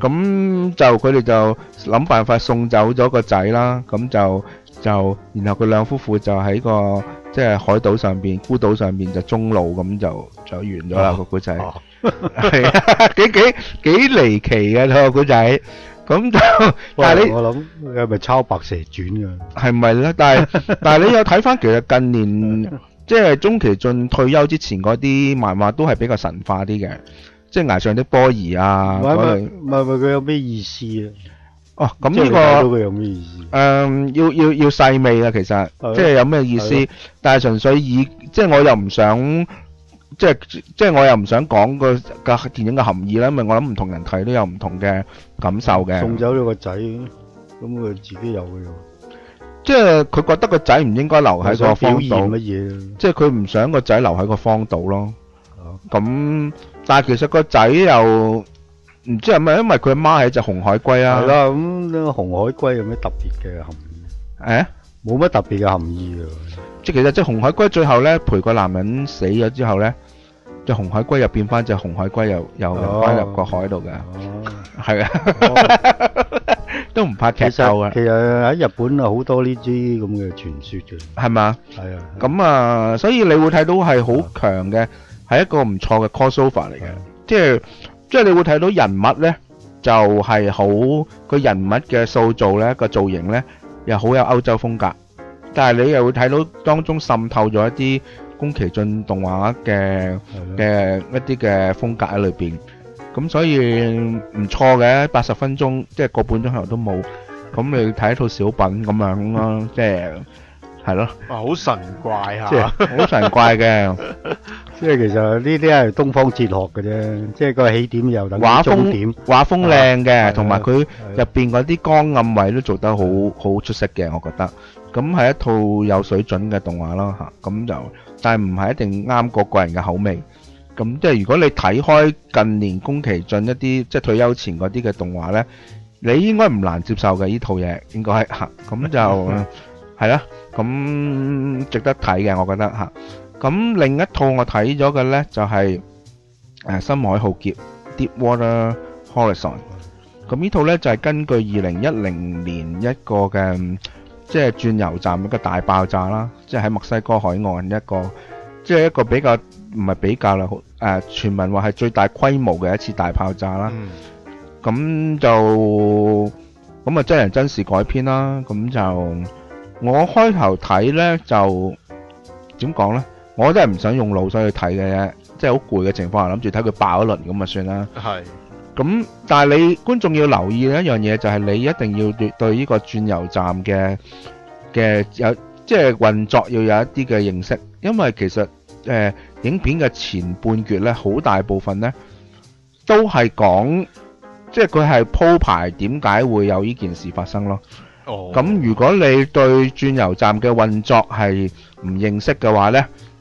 咁就佢哋就諗辦法送走咗個仔啦。咁就就然後佢兩夫婦就喺個即係海島上邊孤島上邊就中路，咁就就完咗啦個古仔。係啊，幾幾幾離奇嘅個古仔。咁就 但係你我諗你係咪抄《白蛇傳》㗎？係咪咧？但係 但係你有睇翻，其實近年即係宮崎駿退休之前嗰啲漫畫都係比較神化啲嘅，即係崖上的波兒啊唔係唔係嗰類。唔係唔係佢有咩意思啊？哦，咁呢個你睇到佢有咩意思？誒要要要細味啊，其實係即係有咩意思係？但係純粹以即係我又唔想即係即係我又唔想講個個電影嘅含義啦，因為我諗唔同人睇都有唔同嘅感受嘅。送走咗個仔，咁佢自己有嘅喎。即係佢覺得個仔唔應該留喺個想表荒島現乜。嘢啊？即係佢唔想個仔留喺個荒島咯。咁但係其實個仔又唔知係咪因為佢阿媽係隻紅海龜啊？係啦，咁呢個紅海龜有咩特別嘅含義？誒，冇乜特別嘅含義啊。即係其實隻紅海龜最後咧陪個男人死咗之後咧，隻紅海龜又變翻隻紅海龜，又又又翻入個海度嘅。哦，係啊，都唔怕其劇透啊實，其實喺日本啊好多呢啲咁嘅傳說嘅。係嘛？係啊。咁啊，所以你會睇到係好強嘅，係一個唔錯嘅 crossover 嚟嘅，即係即係你會睇到人物呢，就係好個人物嘅塑造呢個造型呢，又好有歐洲風格，但係你又會睇到當中滲透咗一啲宮崎駿動畫嘅嘅一啲嘅風格喺裏邊，咁所以唔錯嘅，八十分鐘即係個半鐘頭都冇，咁你睇一套小品咁樣咯，即係係咯。啊，好神怪嚇，即係好神怪嘅，即係其實呢啲係東方哲學嘅啫，即係個起點又等於畫終點風。畫風靚嘅，同埋佢入邊嗰啲光暗位都做得好好出色嘅，我覺得。咁係一套有水準嘅動畫咯嚇，咁就但係唔係一定啱個個人嘅口味。咁即係如果你睇開近年宮崎駿一啲即係退休前嗰啲嘅動畫呢，你應該唔難接受嘅呢套嘢，應該係嚇。咁就 係啦，咁值得睇嘅，我覺得嚇。咁另一套我睇咗嘅呢，就係、誒《深海浩劫》（Deep Water Horizon）。咁呢套呢，就係、根据二零一零年一个嘅即係轉油站一个大爆炸啦，即系喺墨西哥海岸一个，即系一个比较唔系比较啦，好誒傳聞話係最大规模嘅一次大爆炸啦。咁就咁啊真人真事改编啦，咁就我开头睇呢，就点讲呢？我真係唔想用腦水去睇嘅啫，即係好攰嘅情況下，諗住睇佢爆一輪咁啊算啦。係咁但係你觀眾要留意一樣嘢，就係你一定要對對呢個轉油站嘅嘅有即係運作要有一啲嘅認識，因為其實誒、呃影片嘅前半橛咧，好大部分咧都係講，即係佢係鋪排點解會有呢件事發生咯。哦，咁如果你對轉油站嘅運作係唔認識嘅話呢，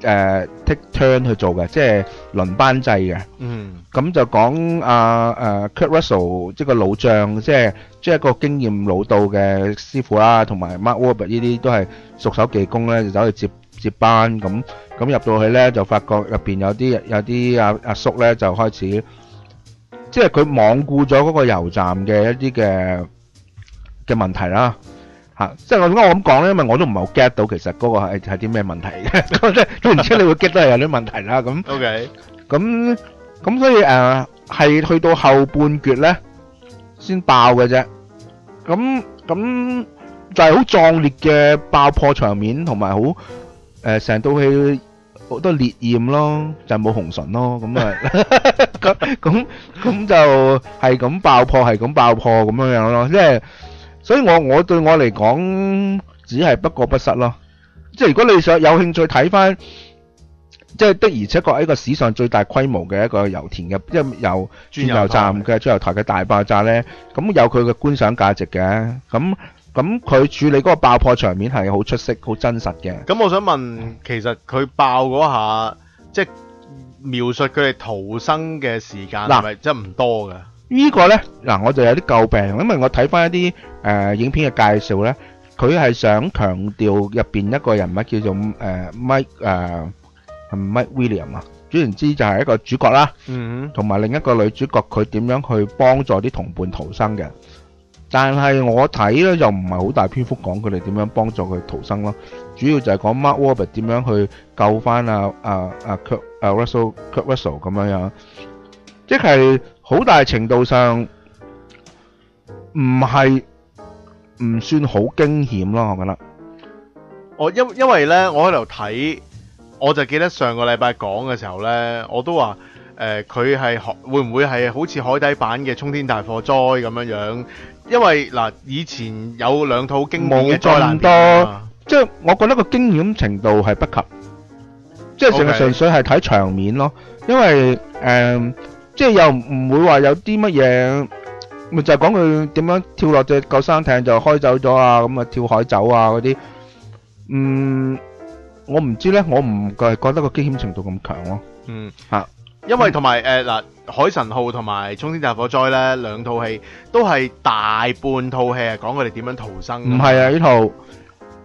誒 take turn 去做嘅，即係輪班制嘅。嗯咁就講阿誒 Kurt Russell 即係個老將，即係即係一個經驗老道嘅師傅啦，同埋 Mark Wahlberg 呢啲都係熟手技工咧，就走去接接班咁咁入到去咧，就發覺入邊有啲有啲阿阿叔咧就開始，即係佢罔顧咗嗰個油站嘅一啲嘅嘅問題啦。嚇！即係我點解我咁講咧？因為我都唔係好 get 到其實嗰個係係啲咩問題嘅，即係都唔知你會 get 到係有啲問題啦。咁，OK，咁咁所以誒係、去到後半橛咧先爆嘅啫。咁咁就係好壯烈嘅爆破場面，同埋好誒成套戲好多烈焰咯，就冇紅唇咯。咁啊，咁咁咁就係咁爆破，係咁爆破咁樣樣咯。即係所以我我對我嚟講，只係不過不失咯。即係如果你想有興趣睇翻。即係的而且確係一個史上最大規模嘅一個油田嘅，即係油轉油站嘅轉油台嘅大爆炸呢，咁有佢嘅觀賞價值嘅。咁咁佢處理嗰個爆破場面係好出色、好真實嘅。咁我想問，其實佢爆嗰下，即係描述佢哋逃生嘅時間嗱係咪真係唔多㗎？呢個呢，嗱我就有啲詬病，因為我睇翻一啲誒、呃影片嘅介紹呢，佢係想強調入邊一個人物叫做誒、呃 Mike 誒、係咪 Mike William 啊，總言之就係一個主角啦。嗯同埋另一個女主角佢點樣去幫助啲同伴逃生嘅。但係我睇咧就唔係好大篇幅講佢哋點樣幫助佢逃生咯，主要就係講 Mark Wahlberg 點樣去救翻啊啊啊 Kurt 啊 Russell Kurt Russell 咁樣樣，即係好大程度上唔係唔算好驚險咯，我覺得。我因因為咧，我喺度睇，我就記得上個禮拜講嘅時候咧，我都話誒佢係海會唔會係好似海底版嘅冲天大火災咁樣樣？因為嗱、以前有兩套經典嘅冇災難咁片啊嘛多，即係我覺得個驚險程度係不及，即係淨係 OK 純粹係睇場面咯。因為誒、呃即係又唔會話有啲乜嘢，咪就係講佢點樣跳落隻救生艇就開走咗啊，咁啊跳海走啊嗰啲。嗯，我唔知咧，我唔係覺得個驚險程度咁強咯。嗯嚇，因為同埋誒嗱，海神號同埋沖天大火災咧兩套戲都係大半套戲係講佢哋點樣逃生。唔係啊，呢套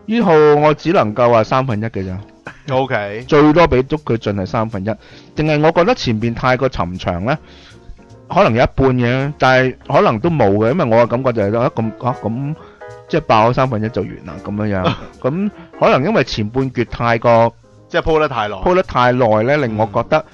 呢套我只能夠話三分一嘅咋。O K，最多俾足佢盡係三分一，定係我覺得前边太過尋常呢？可能有一半嘅，但係可能都冇嘅，因為我嘅感覺就係得咁啊咁，即系爆咗三分一就完啦咁樣樣，咁可能因為前半决太過即係鋪得太耐。鋪得太耐呢，令我覺得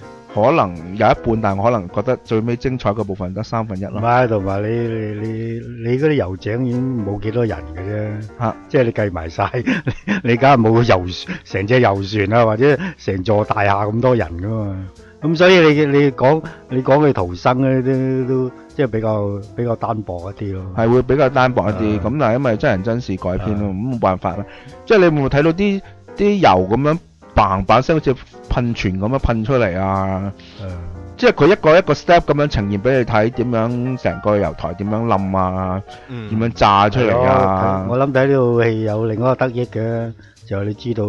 可能有一半，但係我可能覺得最尾精彩嘅部分得三分一咯。唔係，同埋你你你你嗰啲油井已經冇幾多人嘅啫，嚇即係你計埋晒，你你梗係冇油成隻遊船啊，或者成座大廈咁多人噶嘛。咁所以你你講你講佢逃生咧，都都即係比較比較單薄一啲咯。係會比較單薄一啲，啊咁但係因為真人真事改編咯，咁冇辦法啦。即係你會唔會睇到啲啲油咁樣嘭嘭聲，好似噴泉咁樣噴出嚟啊？即係佢一個一個 step 咁樣呈現俾你睇，點樣成個油台點樣冧啊？嗯點樣炸出嚟啊？我諗睇呢套戲有另一個得益嘅，就係你知道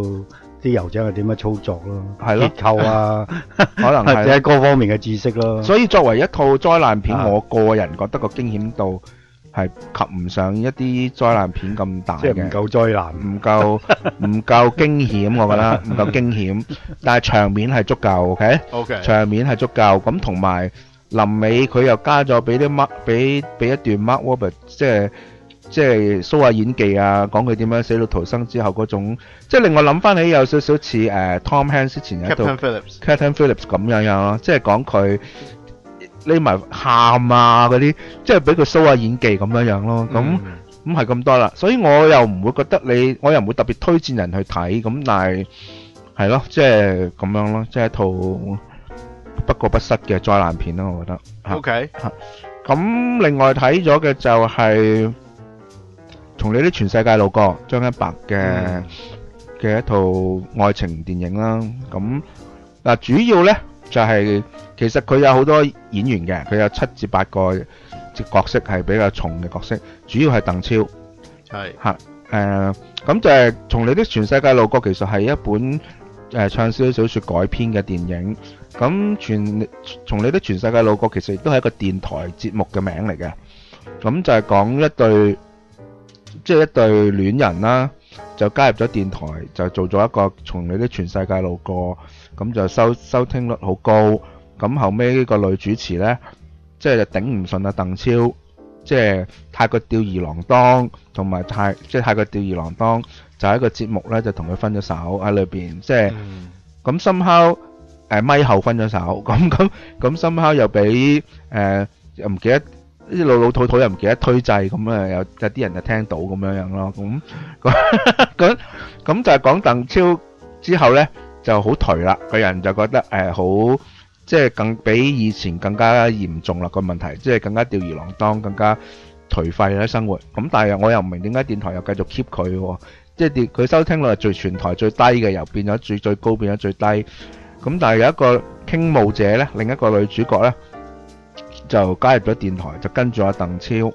啲油井係點樣操作咯，係咯結構啊，可能或者係。各方面嘅知識咯。所以作為一套災難片，啊我個人覺得個驚險度係及唔上一啲災難片咁大即係唔嘅。夠災難。唔夠 唔夠驚險，我覺得唔夠驚險，但係場面係足夠，OK？，O K，場面係足夠，咁同埋臨尾佢又加咗俾啲 Mark 俾俾一段 Mark Wahlberg，即係即係 show 下演技啊，講佢點樣死裏逃生之後嗰種，即係令我諗翻起有少少似誒 Tom Hanks 之前有一套 Captain Phillips，Captain Phillips 咁樣樣咯，即係講佢匿埋喊啊嗰啲，即係俾佢 show 下演技咁樣樣咯。咁嗯咁係咁多啦，所以我又唔會覺得你，我又唔會特別推薦人去睇，咁但係係咯，即係咁樣咯，即係一套不過不失嘅災難片咯，我覺得。OK，咁另外睇咗嘅就係、從你啲全世界路過張一白嘅嘅、一套愛情電影啦。咁嗱，主要呢就係、其實佢有好多演員嘅，佢有七至八個即角色係比較重嘅角色，主要係鄧超。係嚇誒，咁就係從你的全世界路過，其實係一本誒暢銷小説改編嘅電影。咁全從你的全世界路過，其實亦都係一個電台節目嘅名嚟嘅。咁就係講一對即係一對戀人啦，就加入咗電台，就做咗一個從你啲全世界路過，咁就收收聽率好高。咁後尾呢個女主持呢，即係頂唔順啊鄧超。即係太過吊兒郎當，同埋太即係太過吊兒郎當，就喺個節目呢就同佢分咗手喺裏邊，即係咁深烤誒咪後分咗手，咁咁咁深烤又俾誒又唔記得啲老老土土又唔記得推掣，咁啊有有啲人就聽到咁樣樣咯，咁咁咁就係講鄧超之後咧就好頹啦，個人就覺得誒好。即係更比以前更加嚴重啦個問題，即係更加吊兒郎當，更加頹廢咧生活。咁但係我又唔明點解電台又繼續 keep 佢喎？即係佢收聽率係最全台最低嘅，又變咗最最高變咗最低。咁但係有一個傾慕者呢，另一個女主角呢，就加入咗電台，就跟住阿鄧超。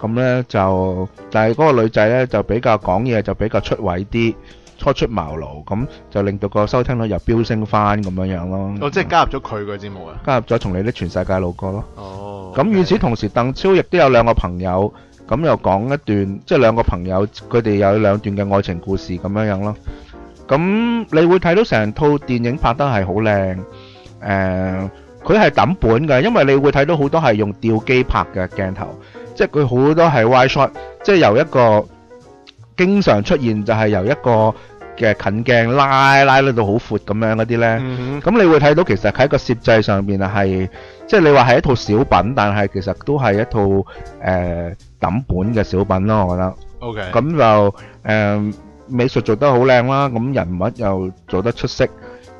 咁呢就，但係嗰個女仔呢，就比較講嘢就比較出位啲。初出茅廬，咁就令到個收聽率又飆升翻咁樣樣咯。哦，即係加入咗佢個節目啊！加入咗從你的全世界路過咯。哦。咁與此同時，鄧超亦都有兩個朋友，咁又講一段，即係兩個朋友佢哋有兩段嘅愛情故事咁樣樣咯。咁你會睇到成套電影拍得係好靚，誒，佢係抌本嘅，因為你會睇到好多係用吊機拍嘅鏡頭，即係佢好多係 wide shot，即係由一個。經常出現就係由一個嘅近鏡拉拉到好闊咁樣嗰啲呢。咁、嗯、你會睇到其實喺個攝製上面啊係，即係你話係一套小品，但係其實都係一套誒抌、呃、本嘅小品咯，我覺得。OK。咁就誒、呃、美術做得好靚啦，咁人物又做得出色，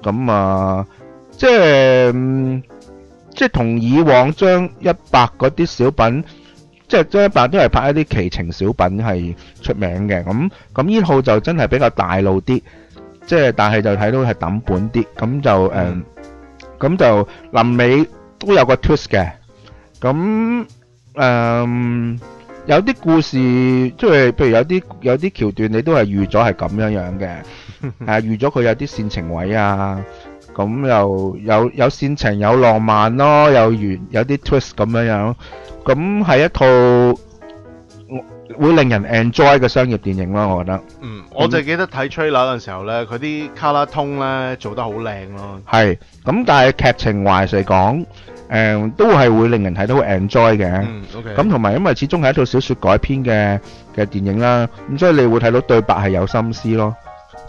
咁啊即係、嗯、即係同以往張一白嗰啲小品。即係張一白都係拍一啲奇情小品係出名嘅，咁咁呢套就真係比較大路啲，即係但係就睇到係抌本啲，咁就誒，咁、嗯、就臨尾都有個 twist 嘅，咁誒、嗯、有啲故事即係譬如有啲有啲橋段你都係預咗係咁樣樣嘅，誒 預咗佢有啲煽情位啊，咁又有有煽情有浪漫咯，有完有啲 twist 咁樣樣。咁係一套會令人 enjoy 嘅商業電影咯，我覺得。嗯，我就記得睇 trailer 嗰陣時候呢，佢啲卡拉通呢做得好靚咯。係，咁但係劇情話嚟講，誒都係會令人睇到 enjoy 嘅。嗯，OK。咁同埋因為始終係一套小説改編嘅嘅電影啦，咁所以你會睇到對白係有心思咯。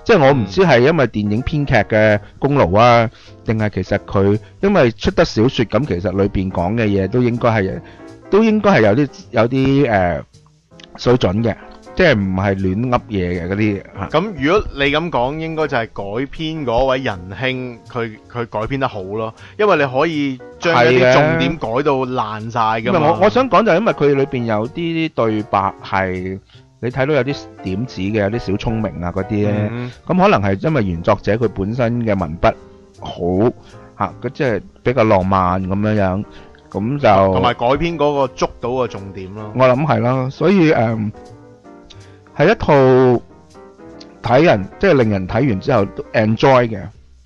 即係我唔知係因為電影編劇嘅功勞啊，定係其實佢因為出得小説，咁其實裏邊講嘅嘢都應該係。都應該係有啲有啲誒水準嘅，即係唔係亂噏嘢嘅嗰啲嚇。咁如果你咁講，應該就係改編嗰位仁兄，佢佢改編得好咯，因為你可以將一啲重點改到爛晒㗎嘛。我我想講就係因為佢裏邊有啲對白係你睇到有啲點子嘅，有啲小聰明啊嗰啲咧。咁可能係因為原作者佢本身嘅文筆好嚇，佢即係比較浪漫咁樣樣。咁就同埋改編嗰個捉到個重點咯。我諗係啦，所以誒係一套睇人即係令人睇完之後都 enjoy 嘅。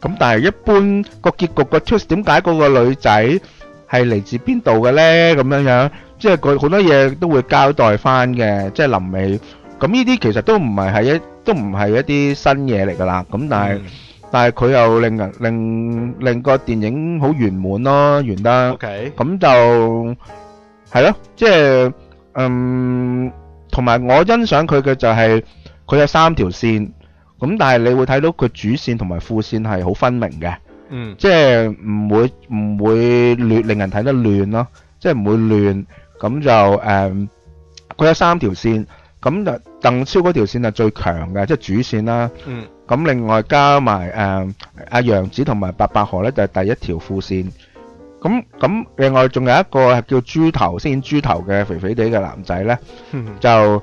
咁但係一般個結局個 twist 點解嗰個女仔係嚟自邊度嘅咧？咁樣樣即係佢好多嘢都會交代翻嘅，即係臨尾。咁呢啲其實都唔係係一都唔係一啲新嘢嚟㗎啦。咁但係、但係佢又令人令令個電影好圓滿咯，完得。OK，咁就係咯，即係嗯，同埋我欣賞佢嘅就係佢有三條線，咁但係你會睇到佢主線同埋副線係好分明嘅，嗯即係唔會唔會亂令人睇得亂咯，即係唔會亂，咁就誒佢有三條線，咁就鄧超嗰條線係最強嘅，即係主線啦。嗯咁另外加埋誒阿楊子同埋白百何咧，就係第一條副線。咁咁另外仲有一個係叫豬頭先豬頭嘅肥肥地嘅男仔咧，就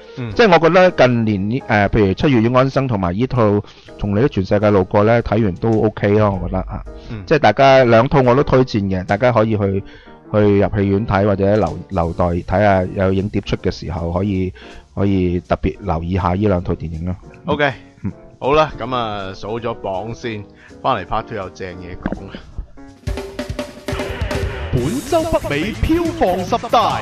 嗯即係我覺得近年呢誒、譬如《七月與安生》同埋呢套《從你的全世界路過》咧，睇完都 OK 咯，我覺得啊。嗯即係大家兩套我都推薦嘅，大家可以去去入戲院睇，或者留留待睇下有影碟出嘅時候，可以可以特別留意下呢兩套電影咯。OK，嗯好啦，咁啊數咗榜先，翻嚟 part two 有正嘢講啊。本周北美票房十大，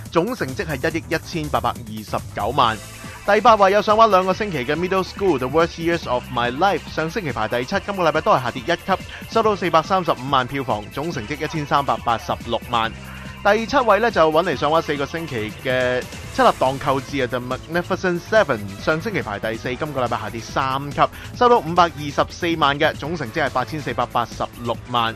總成績係一億一千八百二十九萬。第八位有上畫兩個星期嘅《Middle School: The Worst Years of My Life》，上星期排第七，今個禮拜都係下跌一級，收到四百三十五萬票房，總成績一千三百八十六萬。第七位呢，就揾嚟上畫四個星期嘅《七立檔購置》啊，就《Magnificent Seven》，上星期排第四，今個禮拜下跌三級，收到五百二十四萬嘅，總成績係八千四百八十六萬。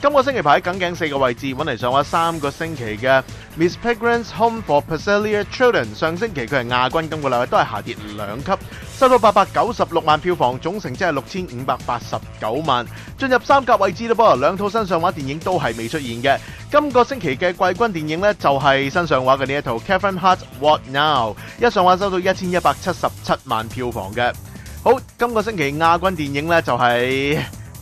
今個星期排喺緊頸四個位置，揾嚟上畫三個星期嘅 Miss Peregrine's Home for Peculiar Children，上星期佢係亞軍，今個禮拜都係下跌兩級，收到八百九十六萬票房，總成績係六千五百八十九萬。進入三甲位置啦噃，兩套新上畫電影都係未出現嘅。今個星期嘅季軍電影呢，就係新上画嘅呢一套 Kevin Hart What Now，一上画收到一千一百七十七萬票房嘅。好，今個星期亞軍電影呢，就係、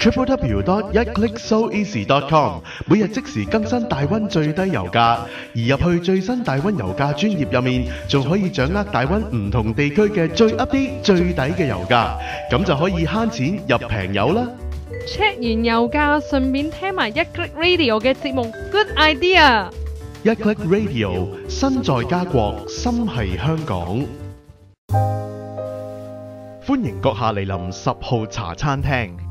triple w dot 一 click so easy dot com 每日即時更新大溫最低油價，而入去最新大溫油價專頁入面，仲可以掌握大溫唔同地區嘅最 update 最抵嘅油價，咁就可以慳錢入平油啦。check 完油價，順便聽埋一 click radio 嘅節目，good idea！一 click radio 身在家國，心係香港。歡迎閣下嚟臨十號茶餐廳。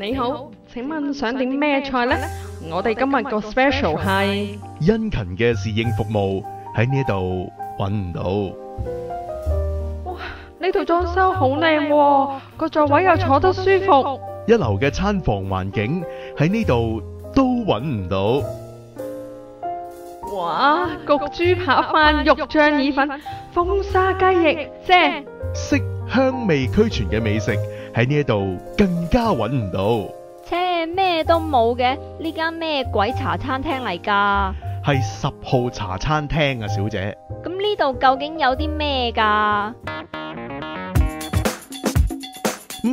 你好，請問想點咩菜呢？我哋今日個 special 係殷勤嘅侍應服務喺呢度揾唔到。哇呢度裝修好靚喎，個座位又坐得舒服。一流嘅餐房環境喺呢度都揾唔到。哇！焗豬扒飯、肉醬意粉、風沙雞翼，正！色香味俱全嘅美食喺呢一度更加揾唔到，切咩都冇嘅，呢間咩鬼茶餐廳嚟㗎？係十號茶餐廳啊，小姐。咁呢度究竟有啲咩㗎？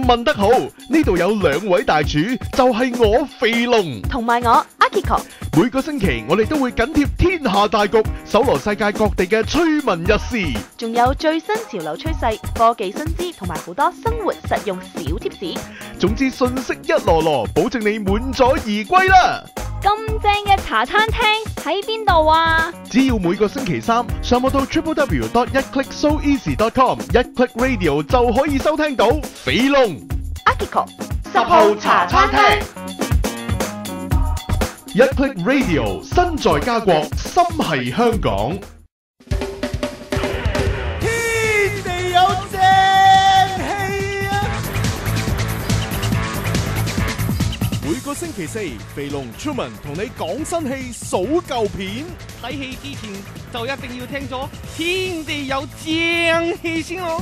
問得好，呢度有兩位大廚，就係我肥龍。同埋我 Akiko，每個星期我哋都會緊貼天下大局，搜羅世界各地嘅趣聞軼事。仲有最新潮流趨勢、科技新知同埋好多生活實用小貼士。總之信息一籮籮，保證你滿載而歸啦！咁正嘅茶餐廳喺邊度啊？只要每個星期三上網到 triple w dot 一 click so easy dot com 一 click radio 就可以收聽到肥龍 Akiko，十號茶餐廳。一 click radio 身在家國，心係香港。天地有正氣啊！每個星期四，肥龍 Truman 同你講新戲、數舊片。睇戲之前就一定要聽咗天地有正氣先咯。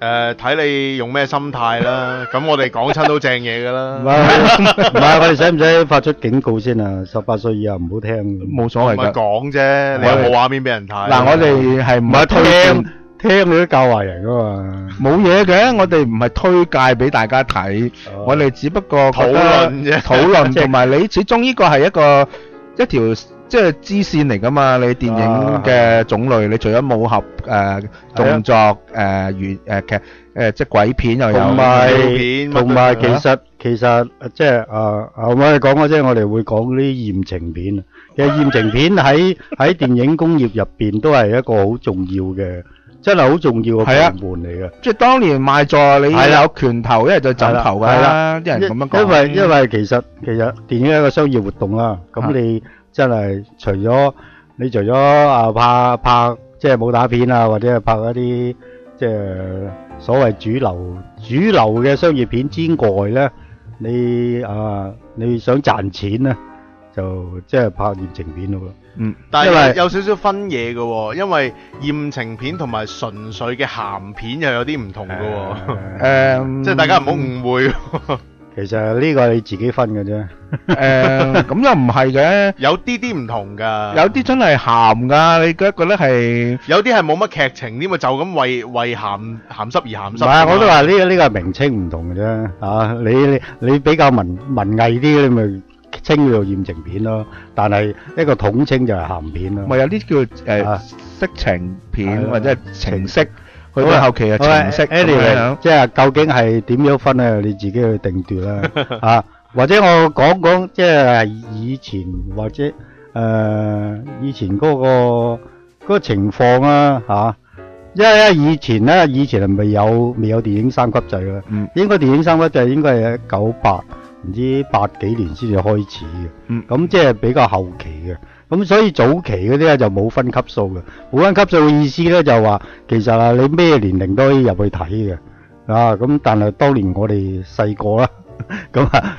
誒，睇你用咩心態啦。咁我哋講親都正嘢㗎啦。唔係唔係，我哋使唔使發出警告先啊？十八歲以下唔好聽。冇所謂咪㗎。講啫，你有冇畫面俾人睇？嗱，我哋係唔係推聽聽你都教壞人噶嘛？冇嘢嘅，我哋唔係推介俾大家睇，我哋只不過覺得討論啫討論 同埋你始終呢個係一個一條即係支線嚟噶嘛，你電影嘅種類，你除咗武俠誒動作誒粵誒劇誒即係鬼片又有，同埋片同埋其實其實呃即係啊啊我哋講過即係我哋會講啲豔情片啊。其實豔情片喺 喺電影工業入邊都係一個好重要嘅，真係好重要嘅部門嚟嘅。即係當年賣座你係啦。有拳頭，一係就枕頭㗎係啦，啲人咁樣講。因為因為其實其實電影係一個商業活動啦，啊。咁你真係除咗你除咗啊拍拍即係武打片啊，或者係拍一啲即係所謂主流主流嘅商業片之外咧，你啊你想賺錢咧，就即係拍豔情片咯。嗯，但係有少少分嘢嘅喎，因為豔情片同埋純粹嘅鹹片又有啲唔同嘅喎。誒，即係大家唔好誤會喎。其實呢個係你自己分嘅啫。誒，咁又唔係嘅，有啲啲唔同㗎。有啲真係鹹㗎，你覺覺得係有啲係冇乜劇情添啊，就咁為為鹹鹹濕而鹹濕。唔係啊，我都話呢個呢個係名稱唔同嘅啫，啊，你你你比較文文藝啲，你咪稱叫做豔情片咯。但係一個統稱就係鹹片咯。咪有啲叫誒色情片啊或者係情色，去到後期啊情色咁樣。即係究竟係點樣分咧？你自己去定奪啦。啊，或者我講講即係以前或者誒、呃以前嗰、個嗰個情況啦嚇。因為咧以前咧，以前係未有未有電影三級制嘅，嗯應該電影三級制應該係一九八唔知八幾年先至開始嘅，嗯咁即係比較後期嘅。咁所以早期嗰啲咧就冇分級數嘅，冇分級數嘅意思咧就話其實啊你咩年齡都可以入去睇嘅，啊咁但係當年我哋細個啦，咁啊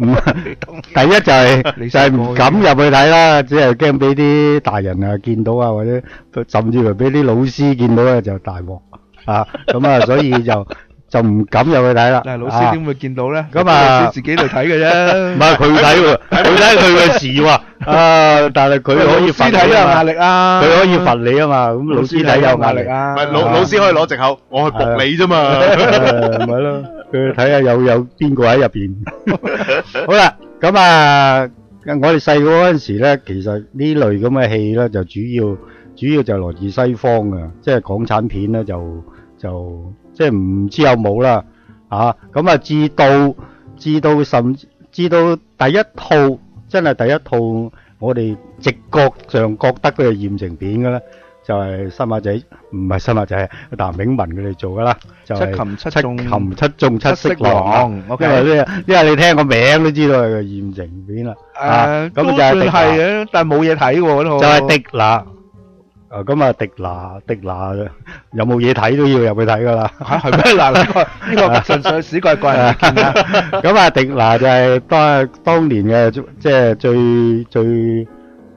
唔第一就係、就係唔敢入去睇啦，只係驚俾啲大人啊見到啊，或者甚至乎俾啲老師見到咧就大鑊。啊，咁啊所以就就唔敢入去睇啦。但係老啊師點會見到咧？咁啊自己嚟睇嘅啫。唔係佢睇喎，佢睇佢嘅事喎。啊，但係佢可以罰老師睇都有你啊嘛壓力啊佢可以罰你啊嘛。咁老師睇有壓力啊唔係老老師可以攞藉口，我去仆你啫嘛。誒咪咯，佢睇下有有邊個喺入邊。好啦，咁啊，我哋細個嗰陣時咧，其實呢類咁嘅戲咧，就主要主要就來自西方嘅，即係港產片咧就就即係唔知有冇啦，啊咁啊至到至到甚至到第一套真係第一套我哋直覺上覺得佢係豔情片嘅咧。就係新馬仔，唔係新馬仔，係譚炳文佢哋做噶啦，就係七擒七七縱擒七縱七色狼。，OK 因為呢，因為你聽個名都知道係個豔情片啦。啊誒，咁就係都算係嘅，但係冇嘢睇喎嗰套。就係迪娜。啊，咁啊，迪娜，迪娜有冇嘢睇都要入去睇噶啦。嚇係咩？嗱，呢個呢個純粹史貴個人意見啦。咁啊，迪娜就係當當年嘅即係最最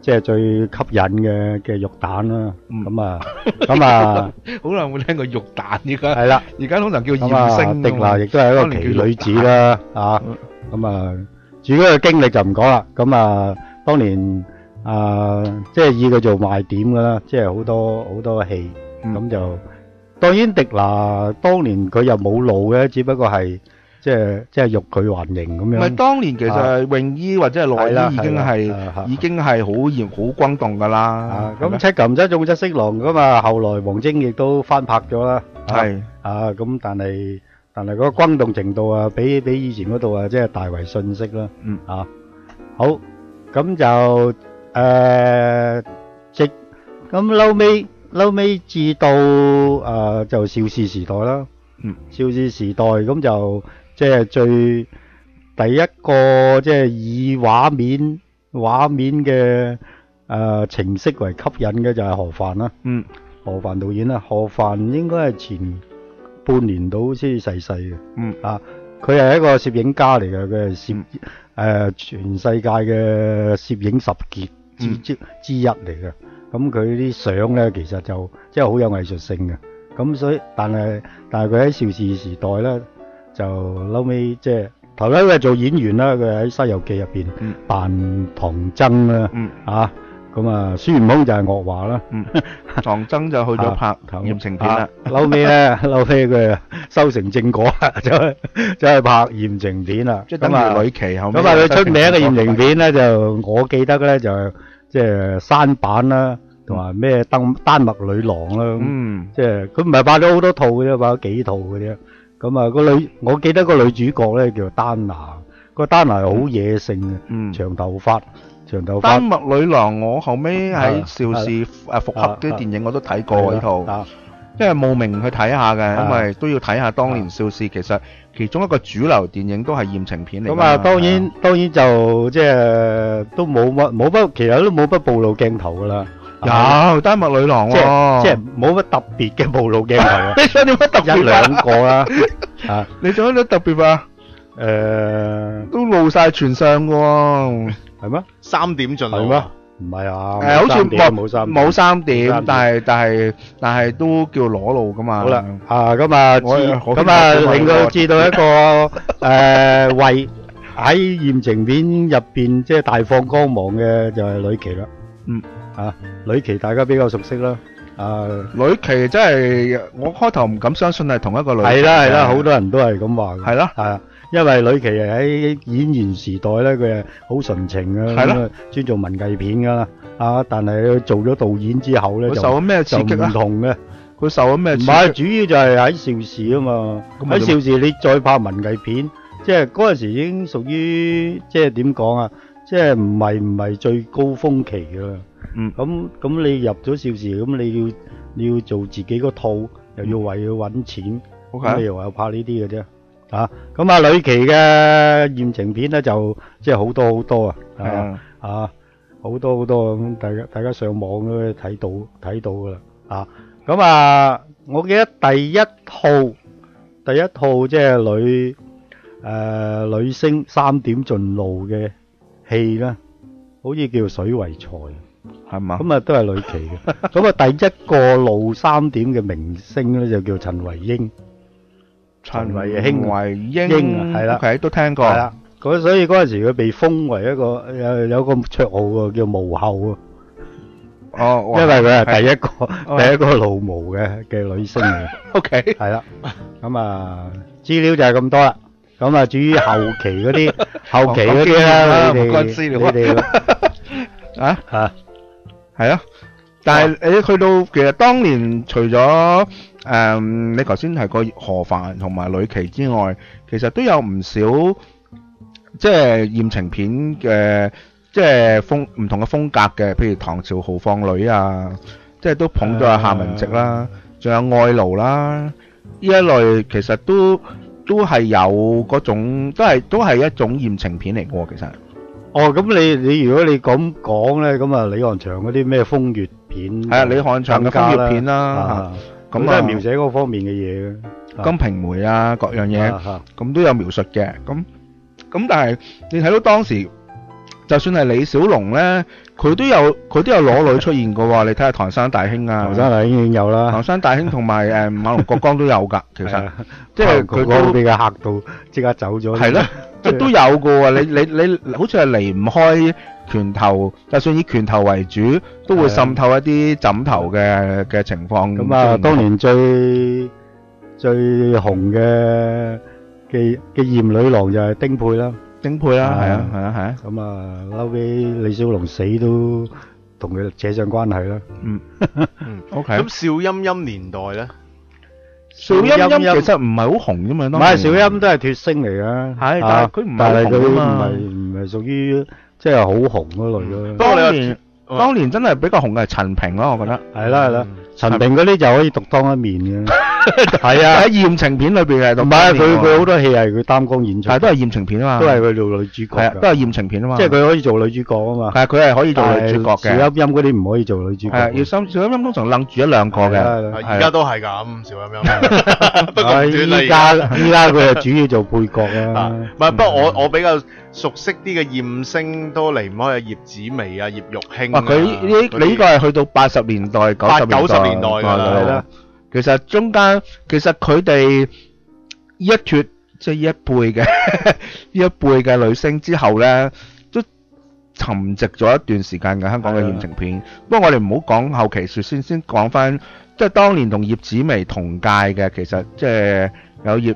即係最吸引嘅嘅肉蛋啦。咁啊，咁啊。好耐冇聽過肉蛋而家。係啦，而家通常叫咁啊，豔星。迪娜亦都係一個奇女子啦，啊，咁啊，自己嘅經歷就唔講啦。咁啊，當年啊，即係以佢做賣點噶啦，即係好多好多戲，咁就當然迪娜當年佢又冇露嘅，只不過係即係即係欲拒還迎咁樣。唔係當年其實啊係泳衣或者係內衣已經係啦係已經係好嚴好轟動㗎啦。啊，咁七擒七縱七色狼咁啊，後來王晶亦都翻拍咗啦。啊係啊，咁但係但係嗰個轟動程度啊，比比以前嗰度啊，即係大為遜色啦。嗯啊，好，咁就誒直咁嬲尾嬲尾至到誒就邵氏時代啦。嗯，邵氏時代咁就即係最第一個即係以畫面畫面嘅誒程式為吸引嘅就係何藩啦。嗯，何藩導演啦，何藩應該係前半年到先逝世嘅。嗯啊，佢係一個攝影家嚟嘅，佢係攝誒全世界嘅攝影十傑之之之一嚟嘅。咁佢啲相咧，其實就即係好有藝術性嘅。咁所以，但係但係佢喺邵氏時代咧，就後尾即係頭咧佢係做演員啦，佢喺《西遊記》入邊扮唐僧啦，啊咁啊孫悟空就係岳華啦，唐僧就去咗 拍豔情片啦啊。嬲尾咧，嬲尾佢修成正果，就去就去拍豔情片啦。即係等於咁啊呂奇後尾咁啊，佢出名嘅修成正果豔情片咧，就我記得咧就係即係山板啦，同埋咩丹丹麥女郎啦。嗯，即係佢唔係拍咗好多套嘅啫，拍咗幾套嘅啫。咁啊，個女我記得個女主角咧叫丹娜，個丹娜係好野性嘅，長頭髮，長頭髮。丹麥女郎，我後尾喺邵氏誒啊復合啲電影我都睇過呢係套。啊，因為慕名去睇下嘅，啊。因為都要睇下當年邵氏其實其中一個主流電影都係豔情片嚟㗎嘛。咁啊，當然當然就即係都冇乜冇乜，其實都冇乜暴露鏡頭噶啦。有丹麥女郎即係喎，即係冇乜特別嘅暴露鏡頭 啊。你想點乜特別啊？一兩個啦，啊，你仲有啲特別啊？誒，都露晒全相嘅喎，係咩？三點盡係咩？唔係啊，誒，好似冇冇三冇三點，但係但係但係都叫裸露噶嘛。好啦，啊咁啊，咁啊，令到知道一個 誒為喺豔情片入邊即係大放光芒嘅就係呂奇啦。嗯，啊，呂奇大家比較熟悉啦。啊，呂奇真係我開頭唔敢相信係同一個女。係啦係啦，好多人都係咁話嘅。係啦，係啊，因為呂奇喺演員時代咧，佢係好純情嘅，係啦咁啊專做文藝片噶啦。啊，但係佢做咗導演之後咧，就佢受咗咩刺激啊唔同嘅。佢受咗咩？唔係，主要就係喺邵氏啊嘛。喺邵氏你再拍文藝片，即係嗰陣時已經屬於即係點講啊？即係唔係唔係最高峰期噶啦。嗯。咁咁你入咗邵氏，咁你要你要做自己嗰套，又要為佢揾錢，OK 咁你又唯有拍呢啲嘅啫。啊，咁啊，呂奇嘅艳情片咧就即係好多好多啊。嗯啊，好多好多咁，大家大家上網都睇到睇到噶啦。啊，咁啊，我記得第一套第一套即係女誒女星三點盡露嘅戲啦，好似叫水為財，係嘛？咁啊都係呂奇嘅。咁啊第一個露三點嘅明星咧就叫陳維英，陳維興維英。英啊係啦。OK，都聽過。係啦。嗰所以嗰陣時佢被封為一個有有個綽號喎，叫毛后啊。哦，哇。因為佢係第一個哦。第一個露毛嘅嘅女星嚟。嘅。OK，係啦。咁啊，資料就係咁多啦。咁啊，至於後期嗰啲 後期嗰我啲啦，你唔該哋資料你哋 啊？嚇。係啊，但係你去到其實當年除咗誒、你頭先提過何凡同埋呂奇之外，其實都有唔少即係豔情片嘅，即係風唔同嘅風格嘅，譬如唐朝豪放女啊，即係都捧咗阿夏文汐啦，仲有愛奴啦，呢一類其實都都係有嗰種，都係都係一種豔情片嚟嘅喎，其實。哦，咁你你如果你咁講咧，咁啊李翰祥嗰啲咩風月片，係啊李翰祥嘅風月片啦啊咁啊咁都係描寫嗰方面嘅嘢嘅。金瓶梅啊，各樣嘢咁都有描述嘅。咁咁但係你睇到當時，就算係李小龍咧，佢都有佢都有裸女出現過喎。你睇下唐山大兄啊，唐山大兄已經有啦唐山大兄同埋誒馬龍國光都有㗎，其實即係佢佢都都俾佢嚇到即刻走咗。係咯，即係都有嘅喎。你你你好似係離唔開拳頭，就算以拳頭為主，都會滲透一啲枕頭嘅嘅情況。咁啊，當年最最紅嘅嘅嘅艷女郎就係丁佩啦。丁佩啦，係啊，係啊，係啊。咁啊，嬲尾李小龍死都同佢扯上關係啦。嗯。嗯。OK 咁邵音音年代咧，邵音音其實唔係好紅啫嘛，唔當年係邵音都係脱星嚟嘅，係但係啊佢唔係但係佢唔好紅啊嘛。係唔係屬於即係好紅嗰類。咯。當年當年真係比較紅嘅係陳平咯，我覺得。係啦係啦，陳平嗰啲就可以獨當一面嘅。係啊，喺艳情片裏邊係唔係佢佢好多戲係佢擔綱演出，係都係豔情片啊嘛，都係佢做女主角系，啊都係豔情片啊嘛，即係佢可以做女主角啊嘛。係啊佢係可以做女主角嘅。邵音音嗰啲唔可以做女主角。要心邵音音通常楞住一兩個嘅，而家都係咁，邵音音。不過啊唔短啦依家依家。佢係主要做配角啊。唔係，不過我我比較熟悉啲嘅艳星都離唔開啊葉子薇啊、葉玉卿哇！啊佢呢你呢個係去到八十年代、九十九十年代㗎啦。其實中間其實佢哋一脱即係呢一輩嘅呢 一輩嘅女星之後咧，都沉寂咗一段時間嘅香港嘅豔情片。不過我哋唔好講後期説先，先講翻即係當年同葉子薇同屆嘅，其實即係有葉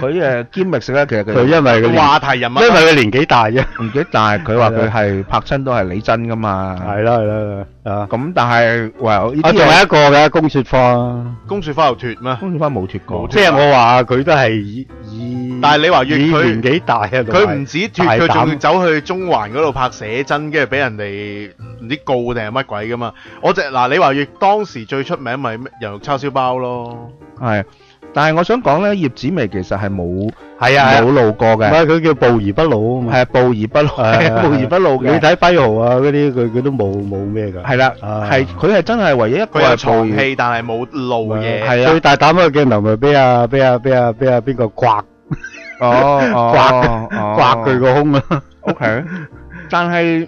佢誒兼密食咧，其實佢因為佢年話題人物啊因為佢年紀大啫，年紀大，佢話佢係拍親都係李真噶嘛。係啦係啦啊！咁但係喂，呢啊，啲仲有一個嘅宮雪花，公雪花又脱咩？公雪花冇脱過，即係我話佢都係以以，但係李華月以佢年紀大啊，佢唔止脱，大佢仲要膽走去中環嗰度拍寫真，跟住俾人哋唔知告定係乜鬼噶嘛。我就嗱李華月當時最出名咪咩羊肉叉燒包咯。係。但係我想講咧，葉子薇其實係冇係啊冇露過嘅，唔係佢叫暴而不露啊嘛，係暴而不露，暴而不露 嘅。你睇跛豪啊嗰啲，佢佢都冇冇咩㗎。係啦，啊。係佢係真係唯一一個佢有係藏戲，但係冇露嘢。係啊。最大膽嘅鏡頭咪俾啊俾啊俾啊俾啊邊個刮。哦哦 刮哦。刮佢個胸啊！O K，但係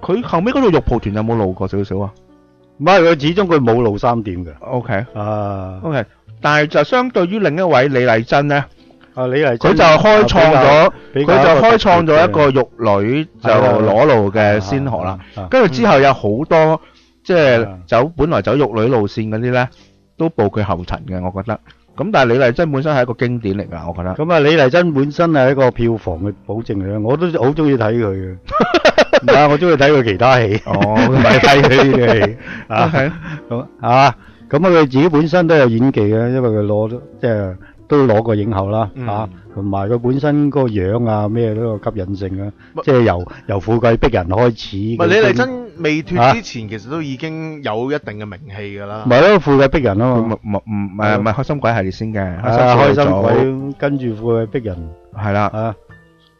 佢後尾嗰度玉蒲團有冇露過少少啊？唔係佢始終佢冇露三點嘅。？O K 啊。O K，但係就相對於另一位李麗珍咧，啊李麗佢就開創咗，佢就開創咗一個比較玉女就裸露嘅先河啦。跟住之後有好多即係走本來走玉女路線嗰啲咧，都步佢後塵嘅，我覺得。咁但係李麗珍本身係一個經典嚟㗎，我覺得。咁啊，李麗珍本身係一個票房嘅保證嚟嘅，我都好中意睇佢嘅。唔係，我中意睇佢其他戲。哦唔係睇佢呢啲戲。啊咁啊，咁啊，佢自己本身都有演技嘅，因為佢攞咗即係都攞過影后啦。嗯啊，同埋佢本身嗰個樣啊，咩都有吸引性啊。即係由由富貴逼人開始。唔係李麗珍未脱啊之前，其實都已經有一定嘅名氣㗎啦唔。係咯，富貴逼人啊唔嘛。唔唔誒唔係開心鬼系列先嘅，係啊，開心鬼跟住富貴逼人。係啦，啊，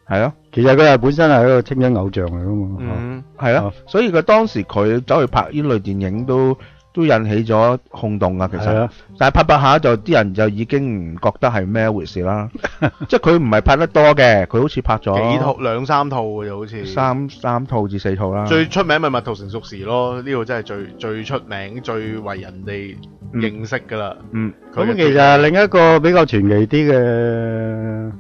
係咯。其實佢係本身係一個青春偶像嚟噶嘛。嗯，係咯，所以佢當時佢走去拍呢類電影都都引起咗轟動啊。其實係啊，但係拍拍下就啲人就已經唔覺得係咩一回事啦。即係佢唔係拍得多嘅，佢好似拍咗幾套兩三套嘅就好似。三三套至四套啦。最出名咪蜜桃成熟時咯，呢個真係最最出名、最為人哋認識噶啦。嗯，咁其實另一個比較傳奇啲嘅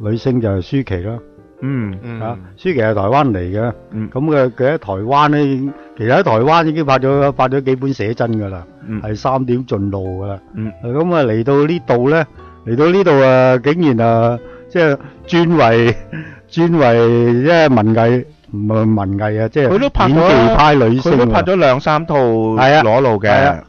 女星就係舒淇啦。嗯。啊，舒淇係台灣嚟嘅，咁佢佢喺台灣咧，其實喺台灣已經拍咗拍咗幾本寫真噶啦，係三點盡露噶啦。咁啊嚟到呢度咧，嚟到呢度啊，竟然啊，即係轉為 轉為即係文藝唔係文藝啊，即係佢都拍演咗技派女星佢都拍咗兩三套裸露嘅。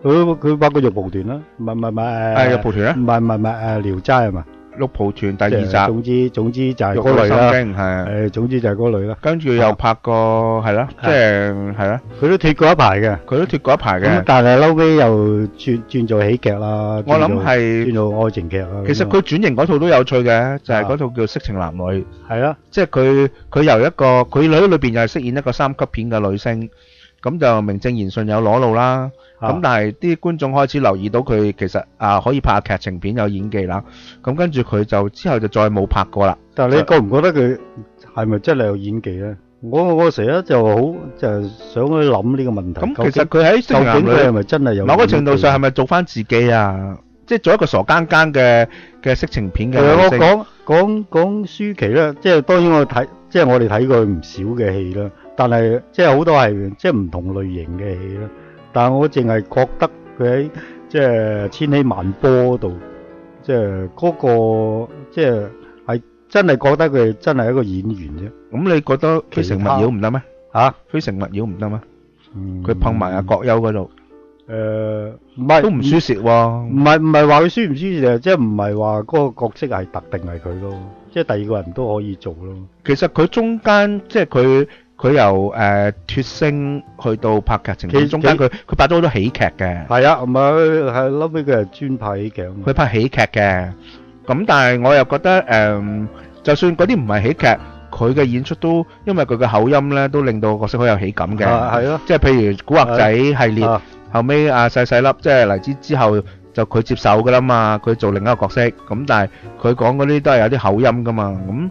佢佢拍過玉蒲團啦，唔係唔係唔係誒係玉蒲團啊。唔係唔係唔係誒聊齋係嘛？玉蒲團第二集即係總之總之就係玉嗰類啦，女心經係。誒總之就係嗰類啦。跟住又拍過係啦，即係係啦，佢都脱過一排嘅，佢都脱過一排咁嘅。但係嬲尾又轉轉做喜劇啦，我諗轉做係轉做愛情劇啊。其實佢轉型嗰套都有趣嘅，就係嗰套叫《色情男女》。係啦，即係佢佢由一個佢女裏邊又係飾演一個三級片嘅女星，咁就名正言順有裸露啦。啊咁但係啲觀眾開始留意到佢其實啊可以拍劇情片有演技啦。咁跟住佢就之後就再冇拍過啦。但係你覺唔覺得佢係咪真係有演技咧？我我成日就好就係想去諗呢個問題。咁其實佢喺色情究竟佢係咪真係有某個程度上係咪？做翻自己啊？即係做一個傻更更嘅嘅色情片嘅我。講講講舒淇咧，即係當然我睇，即係我哋睇過唔少嘅戲啦。但係即係好多係即係唔同類型嘅戲啦。但係我淨係覺得佢喺即係千禧萬波度，即係嗰個即係係真係覺得佢真係一個演員啫。咁你覺得非誠勿擾唔得咩？嚇，非誠勿擾唔得咩？嗯佢碰埋阿國優嗰度，誒唔係都唔輸蝕喎。唔係唔係話佢輸唔輸蝕，即係唔係話嗰個角色係特定係佢咯，即係第二個人都可以做咯。其實佢中間即係佢佢由誒脱星去到拍劇情片，其中間佢佢拍咗好多喜劇嘅，係啊，唔係係嬲尾佢係專拍喜劇。佢拍喜劇嘅。咁但係我又覺得誒，就算嗰啲唔係喜劇，佢嘅演出都因為佢嘅口音咧，都令到個角色好有喜感嘅。啊係咯即係譬如《古惑仔》系列啊，後尾阿細細粒即係黎姿之後就佢接手噶啦嘛，佢做另一個角色。咁但係佢講嗰啲都係有啲口音噶嘛，咁。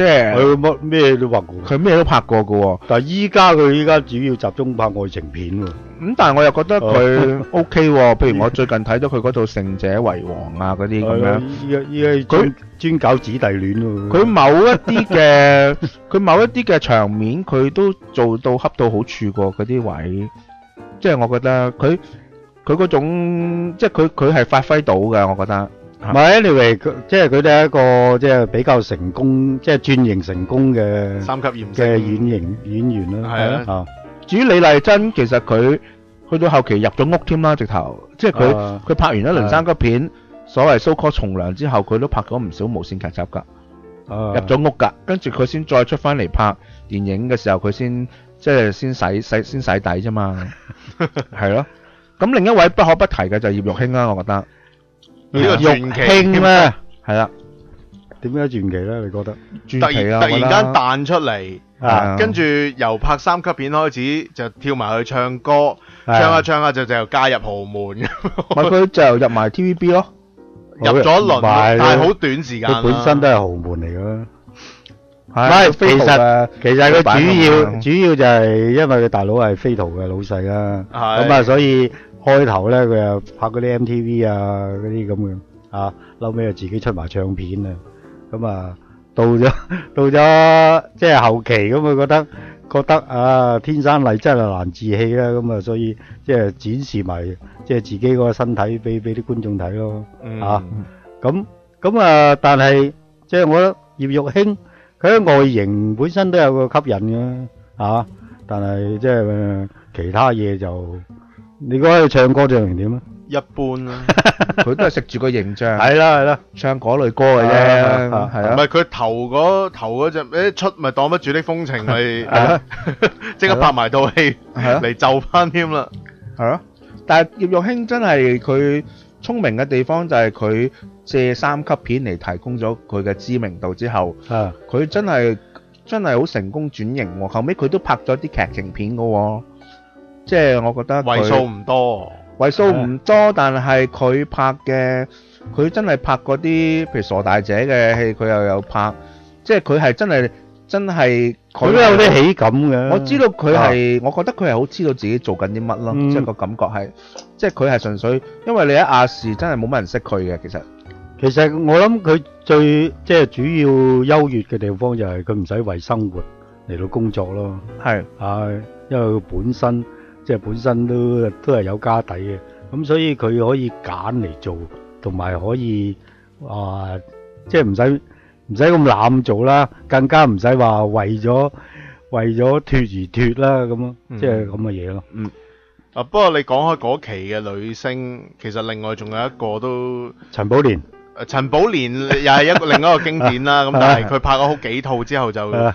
即係佢乜咩都拍過，佢咩都拍過嘅喎。但係依家佢依家主要集中拍愛情片喎。咁但係我又覺得佢哦 OK 喎，譬如我最近睇到佢嗰套《勝者為王》啊嗰啲咁樣。依家依家專專搞姊弟戀喎。佢某一啲嘅，佢某一啲嘅場面，佢都做到恰到好處過嗰啲位，即係我覺得佢佢嗰種，即係佢佢係發揮到嘅，我覺得。唔係，anyway，佢即係佢都係一個即係比較成功，即係轉型成功嘅三級艷星嘅演員演員啦。係啊，至於李麗珍，其實佢去到後期入咗屋添啦，直頭，即係佢啊佢拍完一輪三級片，所謂 so call 從良之後，佢都拍咗唔少無線劇集㗎。入入咗屋㗎，跟住佢先再出翻嚟拍電影嘅時候，佢先即係先洗洗先洗底啫嘛，係咯。咁另一位不可不提嘅就係葉玉卿啦，我覺得。呢個傳奇。興咧，係啦，點解傳奇咧？你覺得？突傳奇啊！然突然我覺得。間彈出嚟，啊。跟住由拍三級片開始就跳埋去唱歌，唱下唱下就就加入豪門，咪佢就入埋 TVB 咯。入咗輪，唔係但係好短時間佢本身都係豪門嚟㗎。唔係係，飛圖其實其實佢主要啊主要就係因為佢大佬係飛圖嘅老細啦，咁啊，所以開頭咧佢又拍嗰啲 MTV 啊嗰啲咁嘅啊，後尾又自己出埋唱片啊，咁啊到咗 到咗即係後期咁佢覺得覺得啊天生麗質啊難自棄啦，咁啊所以即係展示埋即係自己嗰個身體俾俾啲觀眾睇咯，嗯。啊。咁咁啊，但係即係我覺得葉玉卿佢喺外形本身都有個吸引嘅，啊，但係即係呃其他嘢就你覺得佢唱歌唱成點啊？一般啦。佢都係食住個形象，係啦係啦，唱嗰類歌嘅啫，啊係啊。唔係佢頭嗰頭嗰隻一出咪擋不住的風情咪 即刻拍埋套戲係啊嚟就翻添啦。係咯。但係葉玉卿真係佢聰明嘅地方就係佢借三級片嚟提供咗佢嘅知名度之後，啊，佢真係真係好成功轉型喎。後尾佢都拍咗啲劇情片嘅喎，即係我覺得佢為數唔多，為數唔多，但係佢拍嘅佢真係拍嗰啲，譬如傻大姐嘅戲，佢又有拍，即係佢係真係真係佢都有啲喜感嘅。我知道佢係，我覺得佢係好知道自己做緊啲乜咯，嗯。即係個感覺係，即係佢係純粹，因為你喺亞視真係冇乜人識佢嘅，其實。其實我諗佢最即係主要優越嘅地方就係佢唔使為生活嚟到工作咯。係。啊，因為佢本身即係本身都都係有家底嘅，咁所以佢可以揀嚟做，同埋可以啊，即係唔使唔使咁濫做啦，更加唔使話為咗為咗脱而脱啦咁即係咁嘅嘢咯。嗯。啊，不過你講開嗰期嘅女星，其實另外仲有一個都陳寶蓮。誒陳寶蓮又係一個另一個經典啦，咁但係佢拍咗好幾套之後就啊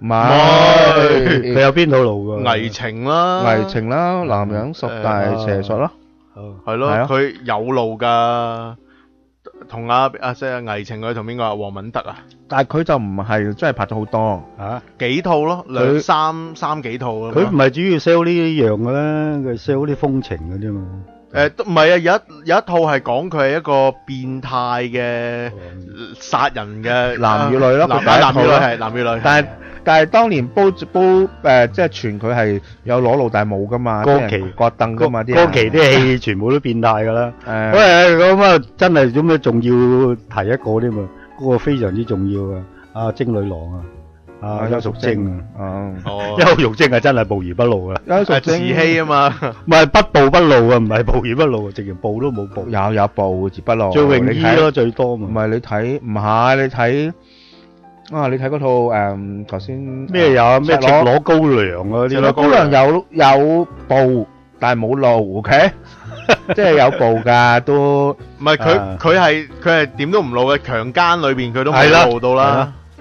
唔係。佢有邊套路㗎？危情啦，危情啦，男人十大邪術啦，係咯，係啊。佢有路噶，同阿阿即係危情佢同邊個啊？黃敏德啊，但係佢就唔係真係拍咗好多。嚇？幾套咯，兩三三幾套咯。佢唔係主要 sell 呢樣嘅咧，佢 sell 啲風情嘅啫嘛。誒都唔係啊，有一有一套係講佢係一個變態嘅殺人嘅男與女咯，男男與女套咯係男與女，但係但係當年煲煲誒，即係傳佢係有裸露但係冇噶嘛，歌啲人期割凳噶嘛啲歌人期啲戲全部都變態㗎啦。誒喂，咁啊，真係咁樣仲要提一個添啊？嗰個非常之重要啊！阿精女郎啊，啊邱淑貞啊，哦，邱淑貞係真係暴而不露啊！邱淑貞慈禧啊嘛，唔係不暴不露啊，唔係暴而不露啊，直情暴都冇暴。有有暴字不露，最泳衣咯，最多嘛。唔係你睇，唔係你睇啊！你睇嗰套誒頭先咩有啊？咩赤裸高粱啊？嗰啲赤裸高粱有有暴，但係冇露，OK？即係有暴㗎，都唔係佢佢係佢係點都唔露嘅，強姦裏邊佢都冇露到啦。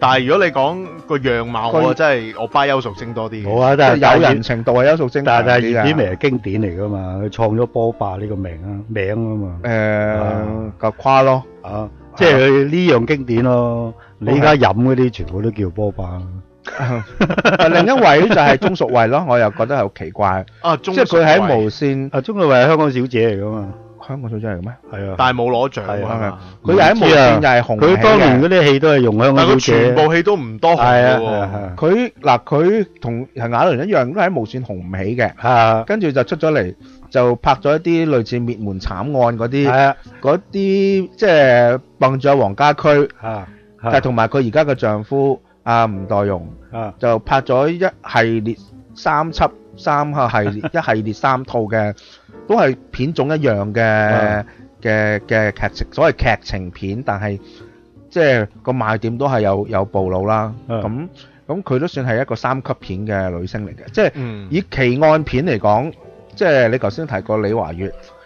但係如果你講個樣貌，佢我真係我巴邱淑貞多啲嘅。好啊，但係有人程度係邱淑貞但係但係強啲㗎葉子楣係經典嚟噶嘛，佢創咗波霸呢個名啊名啊嘛。誒夠誇咯，啊，即係佢呢樣經典咯。你而家飲嗰啲全部都叫波霸。另一位就係鐘淑慧咯，我又覺得係好奇怪。啊，即係佢喺無線，啊，鐘淑慧係香港小姐嚟噶嘛？香港小姐嚟嘅咩？係啊，但係冇攞獎係啊啊。佢又喺無線又係紅起嘅。佢當年嗰啲戲都係用香但係佢港小姐。全部戲都唔多紅係啊嘅佢嗱佢同陳雅倫一樣，都喺無線紅唔起嘅。啊，跟住就出咗嚟，就拍咗一啲類似滅門慘案嗰啲，係啊，嗰啲即係蹦咗黃家駒，啊，但係同埋佢而家嘅丈夫阿吳岱融，啊，就拍咗一系列三輯三個系列一系列三套嘅，都係片種一樣嘅啊。嘅嘅劇情，所謂劇情片，但係即係個賣點都係有有暴露啦。啊。咁咁佢都算係一個三級片嘅女星嚟嘅，即係嗯。以奇案片嚟講，即係你頭先提過李華月，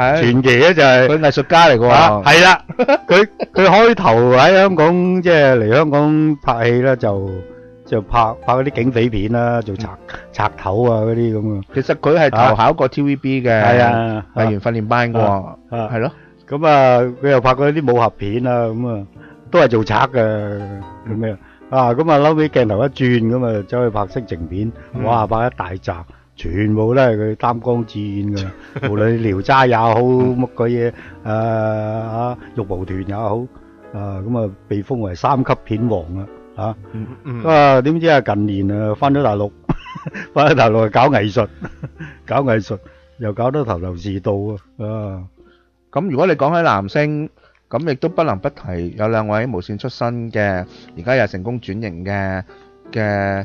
係傳奇咧就係佢藝術家嚟嘅啊喎，係啦，佢佢開頭喺香港即係嚟香港拍戲咧，就就拍拍嗰啲警匪片啦，做賊賊頭啊嗰啲咁啊。其實佢係投考過 TVB 嘅，係啊藝員訓練班嘅喎，啊係咯。咁啊，佢又拍過啲武俠片啊，咁啊，都係做賊嘅咁樣啊。咁啊，嬲尾鏡頭一轉，咁啊，走去拍色情片，嗯。哇，拍一大集，全部都係佢擔綱自演嘅，無論聊齋也好，乜鬼嘢，誒啊，玉蒲團也好，啊，咁啊，被封為三級片王啊，啊，嗯啊，點知啊，近年啊，翻咗大陸，翻咗大陸啊搞藝術，搞藝術，又搞到頭頭是道啊，啊！咁如果你講起男星，咁亦都不能不提有兩位無線出身嘅，而家又成功轉型嘅嘅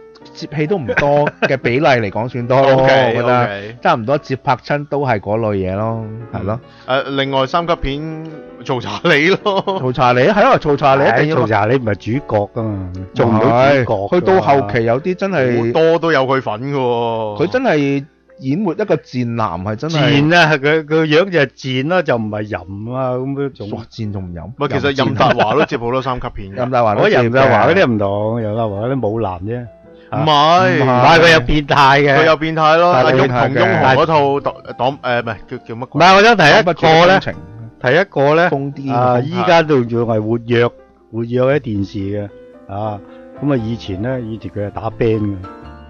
接戲都唔多嘅比例嚟講，算多咯。我覺得差唔多接拍親都係嗰類嘢咯，係咯。誒，另外三級片做查理咯，做查理係咯，做查理一定要做查理唔係主角噶嘛，做唔到主角。去到後期有啲真係好多都有佢份嘅喎。佢真係演活一個賤男係真係賤啊！佢佢樣就係賤啦，就唔係淫啊咁樣種。哇！賤仲唔淫？唔係，其實任達華都接好多三級片嘅。任達華都我接嘅任達華嗰啲唔同，任達華嗰啲冇男啫。唔係。唔係。佢有變態嘅，佢有變態咯。阿同雍紅嗰套黨黨誒唔係叫叫乜唔鬼？係，我想提一不個咧，情提一個咧，啲啊，依家都仲係活躍活躍喺電視嘅，啊，咁啊以前咧，以前佢係打 band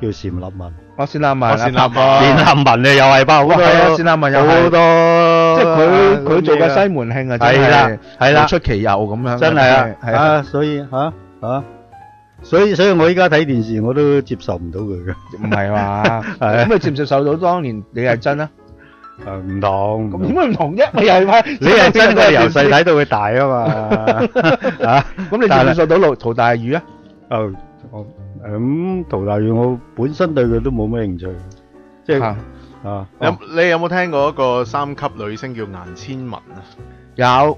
嘅，叫單立文。我單立文啊，單立文，拍單立文啊，又係包好多，係啊，單立文又係。好多，即係佢佢做嘅西門慶啊，真係啦，係啦，出其右咁樣，真係啊，係啊，所以吓吓，所以所以我依家睇電視我都接受唔到佢嘅，唔係嘛？咁你接唔接受到當年李麗珍啊？誒唔同，咁點解唔同啫？咪又係咪？你係真係由細睇到佢大啊嘛，啊，咁你接唔接受到陶陶大宇啊？誒，我咁陶大宇我本身對佢都冇咩興趣，即係啊，有你有冇聽過一個三級女星叫顏千文啊？有，誒，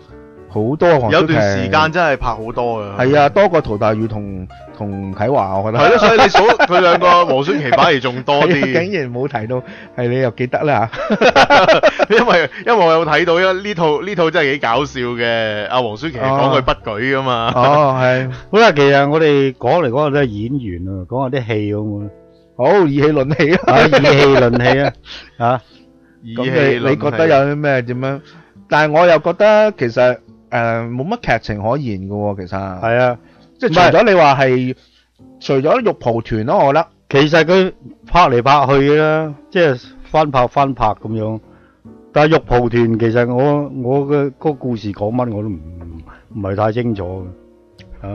好多有段時間真係拍好多嘅。係啊，多過陶大宇同同啟華，我覺得係咯，所以你數 佢兩個黃舒淇反而仲多啲。竟然冇提到，係你又記得啦 因為因為我有睇到，因為呢套呢套真係幾搞笑嘅。阿黃舒淇講佢不舉噶嘛。哦，係。好啦，其實我哋講嚟講去都係演員啊，講下啲戲好唔好？好，以戲論戲啊！啊，以戲論戲啊，啊，咁你你覺得有啲咩點樣？但係我又覺得其實誒冇乜劇情可言嘅喎，其實。係啊，即係除咗你話係除咗玉蒲團咯，我覺得。其實佢拍嚟拍去啦，即係翻拍翻拍咁樣。但係玉蒲團其實我我嘅嗰個故事講乜我都唔唔係太清楚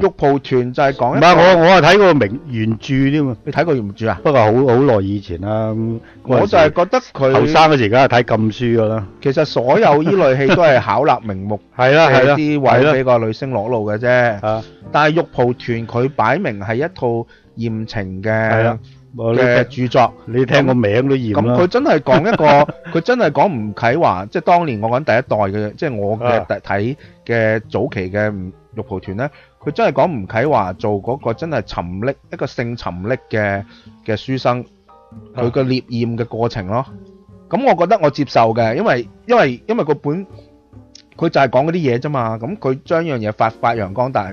玉蒲團就係講唔一個係我我係睇過名原著添嘛，你睇過原著啊？不過好好耐以前啦。我就係覺得佢後生嗰時梗係睇禁書噶啦。其實所有呢類戲都係巧立名目，係啦係啦啲位俾個女星裸露嘅啫。但係玉蒲團佢擺明係一套豔情係嘅啦嘅著作，你聽個名都厭咁。佢真係講一個，佢真係講吳啟華，即係當年我講第一代嘅，即係我嘅睇嘅早期嘅吳玉蒲團咧，佢真係講吳啟華做嗰個真係沉溺一個性沉溺嘅嘅書生，佢個獵豔嘅過程咯。咁我覺得我接受嘅，因為因為因為個本佢就係講嗰啲嘢啫嘛，咁佢將樣嘢發發揚光大，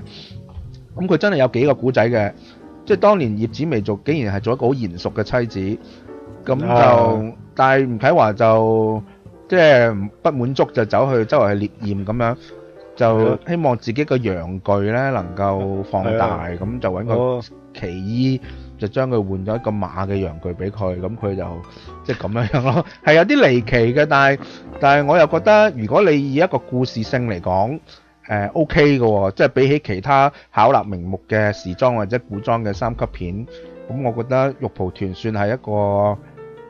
咁佢真係有幾個古仔嘅，即係當年葉子薇做，竟然係做一個好賢淑嘅妻子，咁就、啊。但係吳啟華就即係不滿足就走去周圍去獵豔咁樣，就希望自己個陽具咧能夠放大，咁就揾個哦。奇醫就將佢換咗一個馬嘅陽具俾佢，咁佢就即係咁樣樣咯，係有啲離奇嘅，但係但係我又覺得如果你以一個故事性嚟講，誒 OK 嘅喎，即係比起其他巧立名目嘅時裝或者古裝嘅三級片，咁我覺得玉蒲團算係一個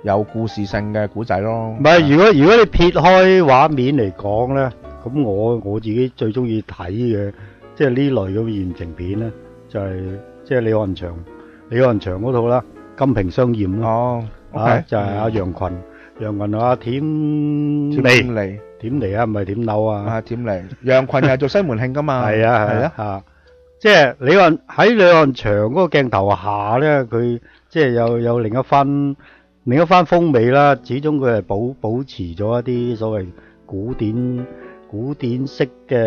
有故事性嘅古仔咯。唔係，如果如果你撇開畫面嚟講咧，咁我我自己最中意睇嘅，即係呢類咁嘅言情片咧，就係即係李翰祥李翰祥嗰套啦，《金瓶雙艷》啦。哦啊就係阿楊群，楊群阿舔舔梨，舔梨啊，唔係舔柳啊。啊，點嚟？楊群又係做西門慶噶嘛？係啊係係啊啊！即係李翰喺李翰祥嗰個鏡頭下咧，佢即係有有另一番另一番風味啦。始終佢係保保持咗一啲所謂古典古典式嘅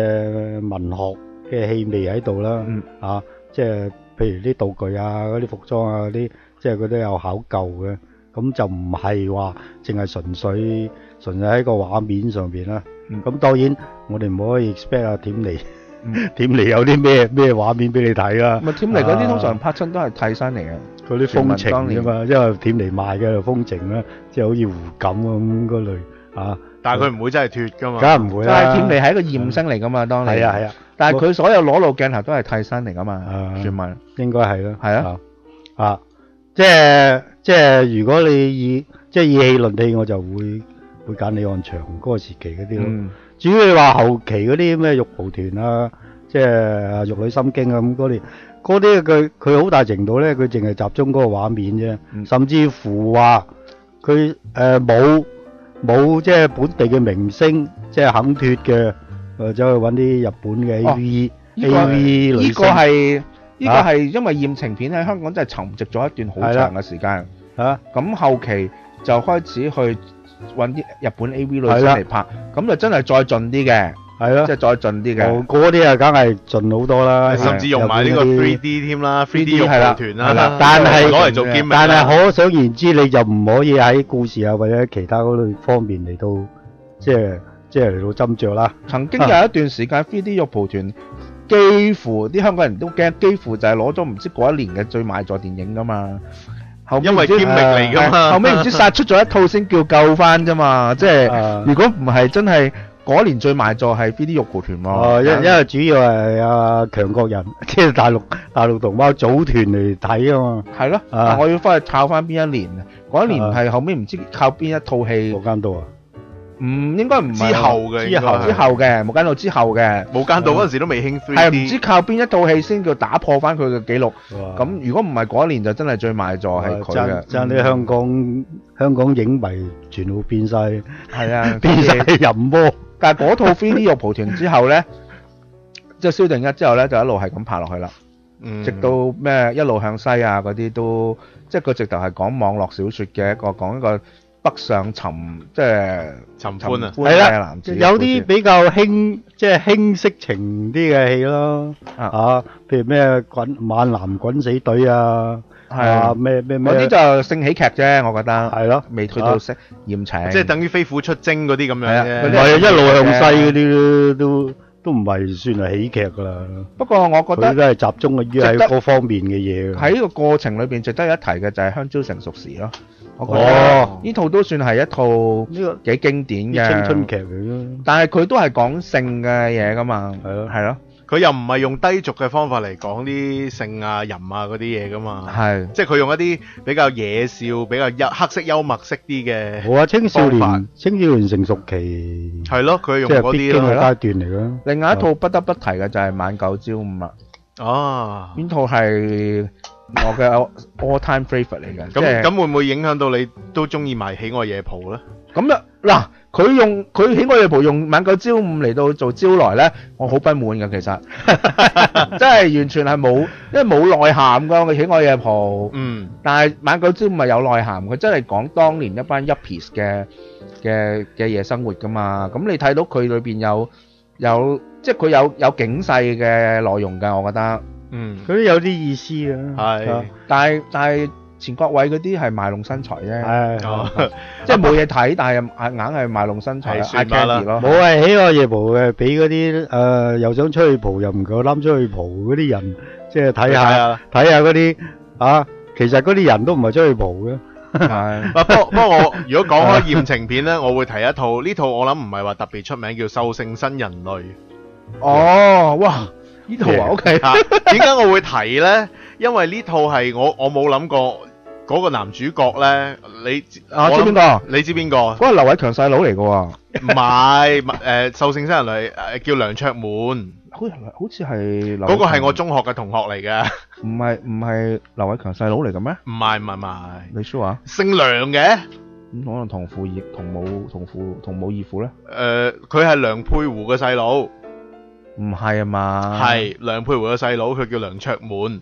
文學嘅氣味喺度啦。嗯啊，即係譬如啲道具啊、嗰啲服裝啊嗰啲，即係佢都有考究嘅。咁就唔係話淨係純粹純粹喺個畫面上邊啦。咁、當然我哋唔可以 expect 啊點嚟 點嚟有啲咩咩畫面俾你睇啦。咪添嚟嗰啲啊通常拍親都係替身嚟嘅，嗰啲風情當年啫嘛，因為點嚟賣嘅風情啦，即係好似胡錦咁嗰類啊。但係佢唔會真係脱噶嘛，梗係唔會就係啦。添嚟係一個驗星嚟噶嘛，當年。係啊係啊，但係佢所有裸露鏡頭都係替身嚟噶嘛，傳聞。應該係啦。係啊，啊，即係即係如果你以即係以戲論戲，我就會會揀李翰祥嗰個時期嗰啲咯。嗯。至於你話後期嗰啲咩玉蒲團啊，即係啊玉女心經啊咁嗰啲，嗰啲佢佢好大程度咧，佢淨係集中嗰個畫面啫，嗯。甚至乎話佢誒冇冇即係本地嘅明星，即係肯脱嘅，誒走去揾啲日本嘅 A.V. 呢個 A.V. 女呢個星係呢個啊係因為豔情片喺香港真係沉寂咗一段好係啦長嘅時間。啊，咁後期就開始去揾啲日本 A.V. 女星嚟拍，咁就真係再盡啲嘅，係咯即係再盡啲嘅哦。嗰啲啊，梗係盡好多啦，甚至用埋呢個日本嗰啲 3D 添啦，3D 玉係啦蒲團係啦，但係攞嚟做兼但係可想而知，你就唔可以喺故事啊或者其他嗰類方面嚟到，即係即係嚟到斟酌啦。曾經有一段時間，3D 肉蒲團幾乎啲香港人都驚，幾乎就係攞咗唔知嗰一年嘅最賣座電影噶嘛。後尾唔知因為兼力嚟㗎嘛係後尾唔知殺出咗一套先叫救翻啫嘛。即係 如果唔係真係嗰年最賣座係邊啲玉蒲團喎。哦，因因為主要係阿強國人，即係大陸大陸同胞組團嚟睇啊嘛。係咯，我要翻去抄翻邊一年啊？嗰一年係後尾唔知靠邊一套戲。無間道啊？唔應該唔係之後嘅之後之後嘅無間道之後嘅無間道嗰陣時都未興 3D 係唔知靠邊一套戲先叫打破翻佢嘅記錄。咁如果唔係嗰一年就真係最賣座係佢嘅。爭啲香港香港影迷全部變晒，係啊，變晒淫魔。但係嗰套 3D 肉蒲團之後咧，即係蕭定一之後咧，就一路係咁拍落去啦。嗯直到咩一路向西啊嗰啲都，即係佢直頭係講網絡小説嘅一個講一個北上尋即係尋歡啊嘅係啦有啲比較輕，即係輕色情啲嘅戲咯。啊，譬如咩滾猛男滾死隊啊，係啊咩咩咩，嗰啲就性喜劇啫，我覺得。係咯，未去到色豔情，即係等於飛虎出征嗰啲咁樣係啊啫。唔係一路向西嗰啲都都唔係算係喜劇噶啦。不過我覺得佢都係集中於喺值得。嗰方面嘅嘢。喺呢個過程裏邊值得一提嘅就係香蕉成熟時咯。我覺哦。得呢套都算係一套幾經典嘅。青春劇嚟咯。但係佢都係講性嘅嘢噶嘛，係咯，係咯，佢又唔係用低俗嘅方法嚟講啲性啊、淫啊嗰啲嘢噶嘛，係即係佢用一啲比較野笑、比較幽黑色幽默式啲嘅好啊，青少年青少年成熟期係咯，佢用嗰啲咯必經嘅階。段嚟咯。另外一套不得不提嘅就係《晚九朝五》啦。哦，邊套係我嘅 all time favourite 嚟嘅？咁咁會唔會影響到你都中意埋喜愛夜蒲咧？咁啊嗱，佢用佢喜愛夜蒲用晚九朝五嚟到做招來咧，我好不滿嘅其實，真係完全係冇，因為冇內涵㗎。我喜愛夜蒲，嗯，但係晚九朝五係有內涵，佢真係講當年一班 yuppies 嘅嘅嘅夜生活㗎嘛。咁你睇到佢裏邊有有即係佢有有警世嘅內容㗎，我覺得。嗯，佢都有啲意思嘅。係，但係但係錢國偉嗰啲係賣弄身材啫，即係冇嘢睇，但係硬硬係賣弄身材係 eye 算吧啦 candy 咯。冇係喜愛夜蒲嘅，俾嗰啲誒又想出去蒲又唔夠膽出去蒲嗰啲人，即係睇睇下下睇下嗰啲啊，其實嗰啲人都唔係出去蒲嘅。係不過不過我如果講開豔情片咧，我會提一套呢套我諗唔係話特別出名，叫《獸性新人類》。哦，哇！呢套啊，OK，啊點解我會提咧？因為呢套係我我冇諗過嗰個男主角咧。你啊知邊個你知邊個？嗰個劉偉強細佬嚟嘅喎，唔係，誒《獸性新人類》誒叫梁卓滿，好似好似係嗰個係我中學嘅同學嚟嘅，唔係唔係劉偉強細佬嚟嘅咩？唔係唔係唔係，你 sure 啊？姓梁嘅，咁可能同父異同母同父同母異父咧？誒佢係梁佩湖嘅細佬，唔係啊嘛？係梁佩湖嘅細佬，佢叫梁卓滿，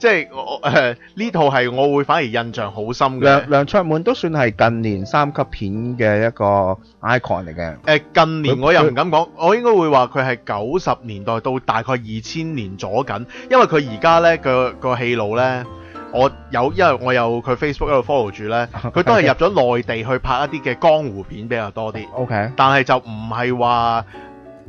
即係我誒呢套係我會反而印象好深嘅。梁梁卓滿都算係近年三級片嘅一個 icon 嚟嘅。誒近年我又唔敢講，我應該會話佢係九十年代到大概二千年左緊，因為佢而家咧個個戲路咧，我有因為我有佢 Facebook 一度 follow 住咧，佢都係入咗內地去拍一啲嘅江湖片比較多啲。OK，但係就唔係話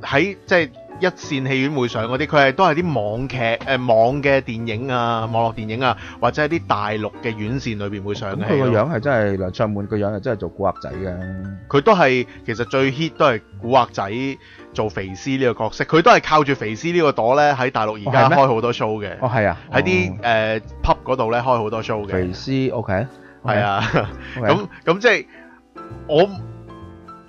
喺即係一線戲院會上嗰啲，佢係都係啲網劇誒、呃、網嘅電影啊、網絡電影啊，或者係啲大陸嘅院線裏邊會上嘅佢個咯。樣係真係梁卓滿個樣係真係做古惑仔嘅。佢都係其實最 hit 都係古惑仔做肥師呢個角色，佢都係靠住肥師呢個朵咧喺大陸而家開好多 show 嘅。哦，係啊，喺啲誒 pub 嗰度咧開好多 show 嘅。肥師 OK，係啊咁咁即係我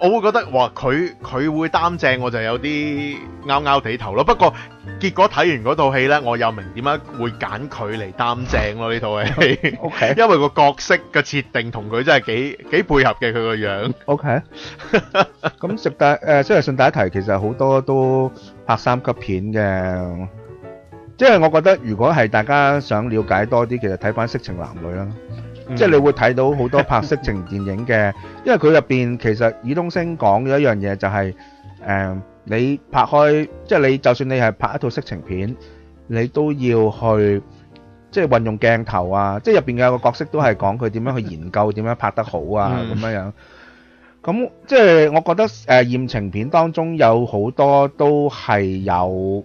我會覺得哇，佢佢會擔正，我就有啲拗拗地頭咯。不過結果睇完嗰套戲咧，我又明點解會揀佢嚟擔正咯呢套戲。OK 因為個角色嘅設定同佢真係幾幾配合嘅佢個樣。OK，咁順帶誒，即係順帶一提，其實好多都拍三級片嘅，即係我覺得如果係大家想了解多啲，其實睇翻《色情男女》啦，嗯即係你會睇到好多拍色情電影嘅，因為佢入邊其實爾冬升講咗一樣嘢就係、誒、你拍開，即係你就算你係拍一套色情片，你都要去。即係運用鏡頭啊！即係入邊有個角色都係講佢點樣去研究 點樣拍得好啊咁嗯樣樣。咁即係我覺得誒、呃、豔情片當中有好多都係有，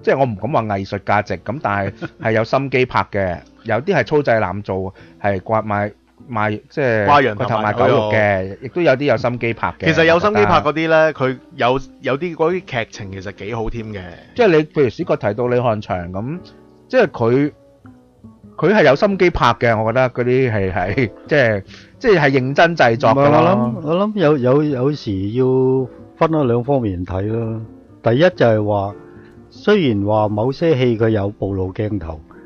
即係我唔敢話藝術價值咁，但係係有心機拍嘅。有啲係粗製濫造，係刮賣賣即係掛羊頭賣賣狗肉嘅，亦都有啲有心機拍嘅。其實有心機拍嗰啲咧，佢有有啲嗰啲劇情其實幾好添嘅。即係你譬如史國提到李漢祥咁，即係佢佢係有心機拍嘅，我覺得嗰啲係係 即係即係係認真製作㗎咯諗。我諗有有有時要分開兩方面睇咯。第一就係話，雖然話某些戲佢有暴露鏡頭，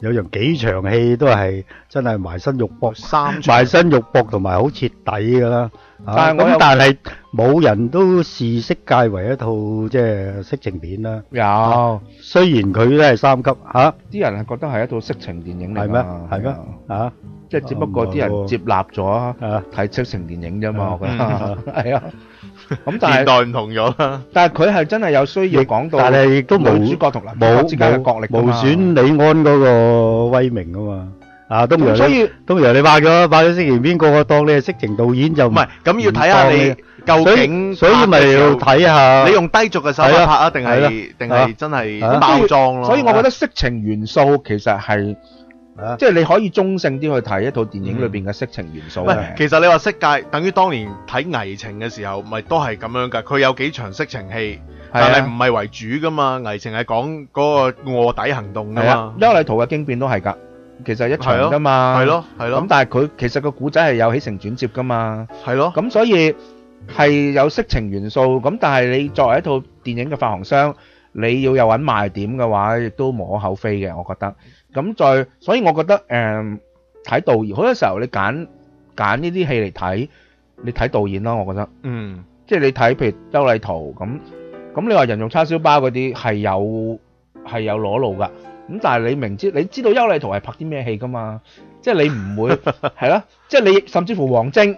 有樣幾場戲都係真係埋身肉搏，三埋身肉搏同埋好徹底噶啦。啊但係咁但係冇人都視《色戒》為一套即係色情片啦。有，雖然佢都係三級嚇，啲人係覺得係一套色情電影嚟係咩㗎？係咩啊？即係只不過啲人接納咗啊睇色情電影啫嘛，我覺嗯得 係啊。咁但係年代唔同咗啦。但係佢係真係有需要講到，但係亦都冇主角同男主冇角之間嘅角力㗎無嘛損李安嗰個威名噶嘛。啊，通常咁所以你通常你拍咗拍咗色情片，個個當你係色情導演就唔唔係咁要睇下你究竟所以所以咪要睇下你用低俗嘅手法拍啊，定係定係啦係真係係啦包裝咯？所以我覺得色情元素其實係即係你可以中性啲去睇一套電影裏邊嘅色情元素其實你話色戒，等於當年睇危情嘅時候，咪都係咁樣㗎。佢有幾場色情戲，係啊但係唔係為主噶嘛。危情係講嗰個卧底行動噶嘛，。邱禮圖嘅經變都係㗎，其實一場㗎嘛。係咯係咯咁但係佢其實個古仔係有起承轉接㗎嘛。係咯。咁所以係有色情元素，咁但係你作為一套電影嘅發行商，你要有揾賣點嘅話，亦都無可厚非嘅，我覺得。咁再，所以我觉得诶、睇导演，好多时候你拣拣呢啲戏嚟睇，你睇导演咯，我觉得。嗯，即系你睇譬如周丽图咁，咁你话人肉叉烧包嗰啲系有系有裸露噶，咁但系你明知你知道邱丽图系拍啲咩戲㗎嘛？即系你唔会 系啦，即系你甚至乎王晶，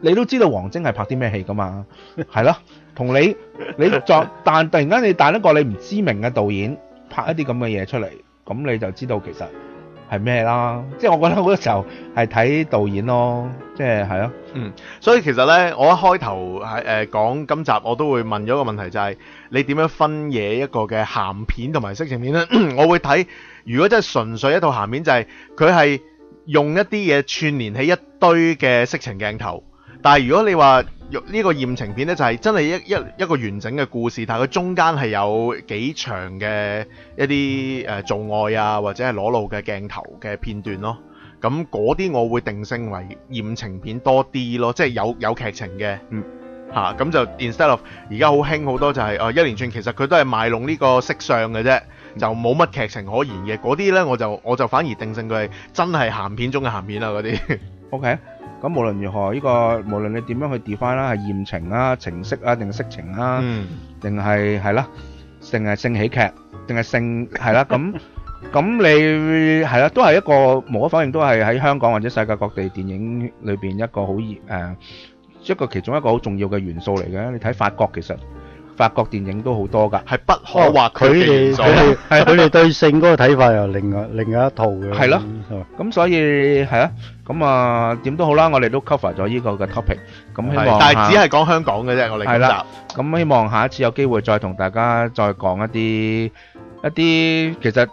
你都知道王晶系拍啲咩戲㗎嘛？系咯，同你你作但突然间你彈一個你唔知名嘅导演拍一啲咁嘅嘢出嚟，咁你就知道其實係咩啦。即係我覺得好多時候係睇導演咯，即係係咯。嗯，所以其實呢，我一開頭係誒講今集，我都會問咗個問題，就係、你點樣分嘢一個嘅鹹片同埋色情片呢？我會睇，如果真係純粹一套鹹片，就係佢係用一啲嘢串連起一堆嘅色情鏡頭。但係如果你話呢個豔情片呢，就係、真係一一一個完整嘅故事，但係佢中間係有幾長嘅一啲誒、呃做愛啊，或者係裸露嘅鏡頭嘅片段咯。咁嗰啲我會定性為豔情片多啲咯，即係有有劇情嘅，嗯嚇咁、就 instead of 而家好興好多就係、呃一連串其實佢都係賣弄呢個色相嘅啫，就冇乜劇情可言嘅嗰啲咧，我就我就反而定性佢係真係鹹片中嘅鹹片啊嗰啲。OK，咁無論如何，呢、個無論你點樣去 define 啦，係艷情啊、情色啊，定係色情啊，嗯定係係啦，定係性喜劇，定係性係啦，咁 咁你係啦，都係一個無可否認，都係喺香港或者世界各地電影裏邊一個好熱誒一個其中一個好重要嘅元素嚟嘅。你睇法國其實法國電影都好多㗎，係不可或佢哋佢哋 佢哋對性嗰個睇法又另外另外一套嘅。係咯咁所以係啊，咁啊點都好啦，我哋都 cover 咗呢個嘅 topic，咁希望但係只係講香港嘅啫，我哋今係啦集。，咁希望下一次有機會再同大家再講一啲一啲其實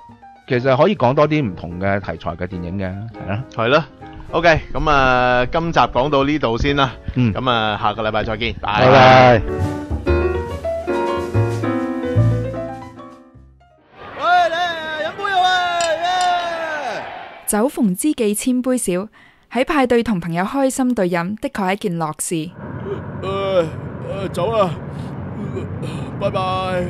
其實可以講多啲唔同嘅題材嘅電影嘅，係啦。係啦。OK，咁啊，今集講到呢度先啦。嗯。咁啊，下個禮拜再見。拜拜拜。酒逢知己千杯少，喺派對同朋友開心對飲，的確係一件樂事。誒誒，走啦，拜拜。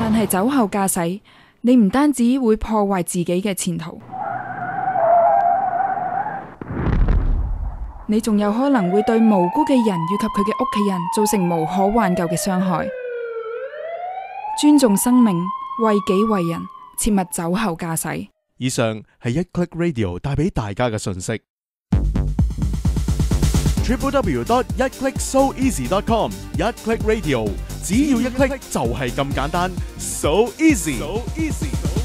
但係酒後駕駛，你唔單止會破壞自己嘅前途，你仲有可能會對無辜嘅人以及佢嘅屋企人造成無可挽救嘅傷害。尊重生命，為己為人，切勿酒後駕駛。以上係一 Click Radio 带俾大家嘅信息。Triple W dot 一 Click So Easy dot com 一 Click Radio，只要一 click 就係咁簡單，so easy。So easy。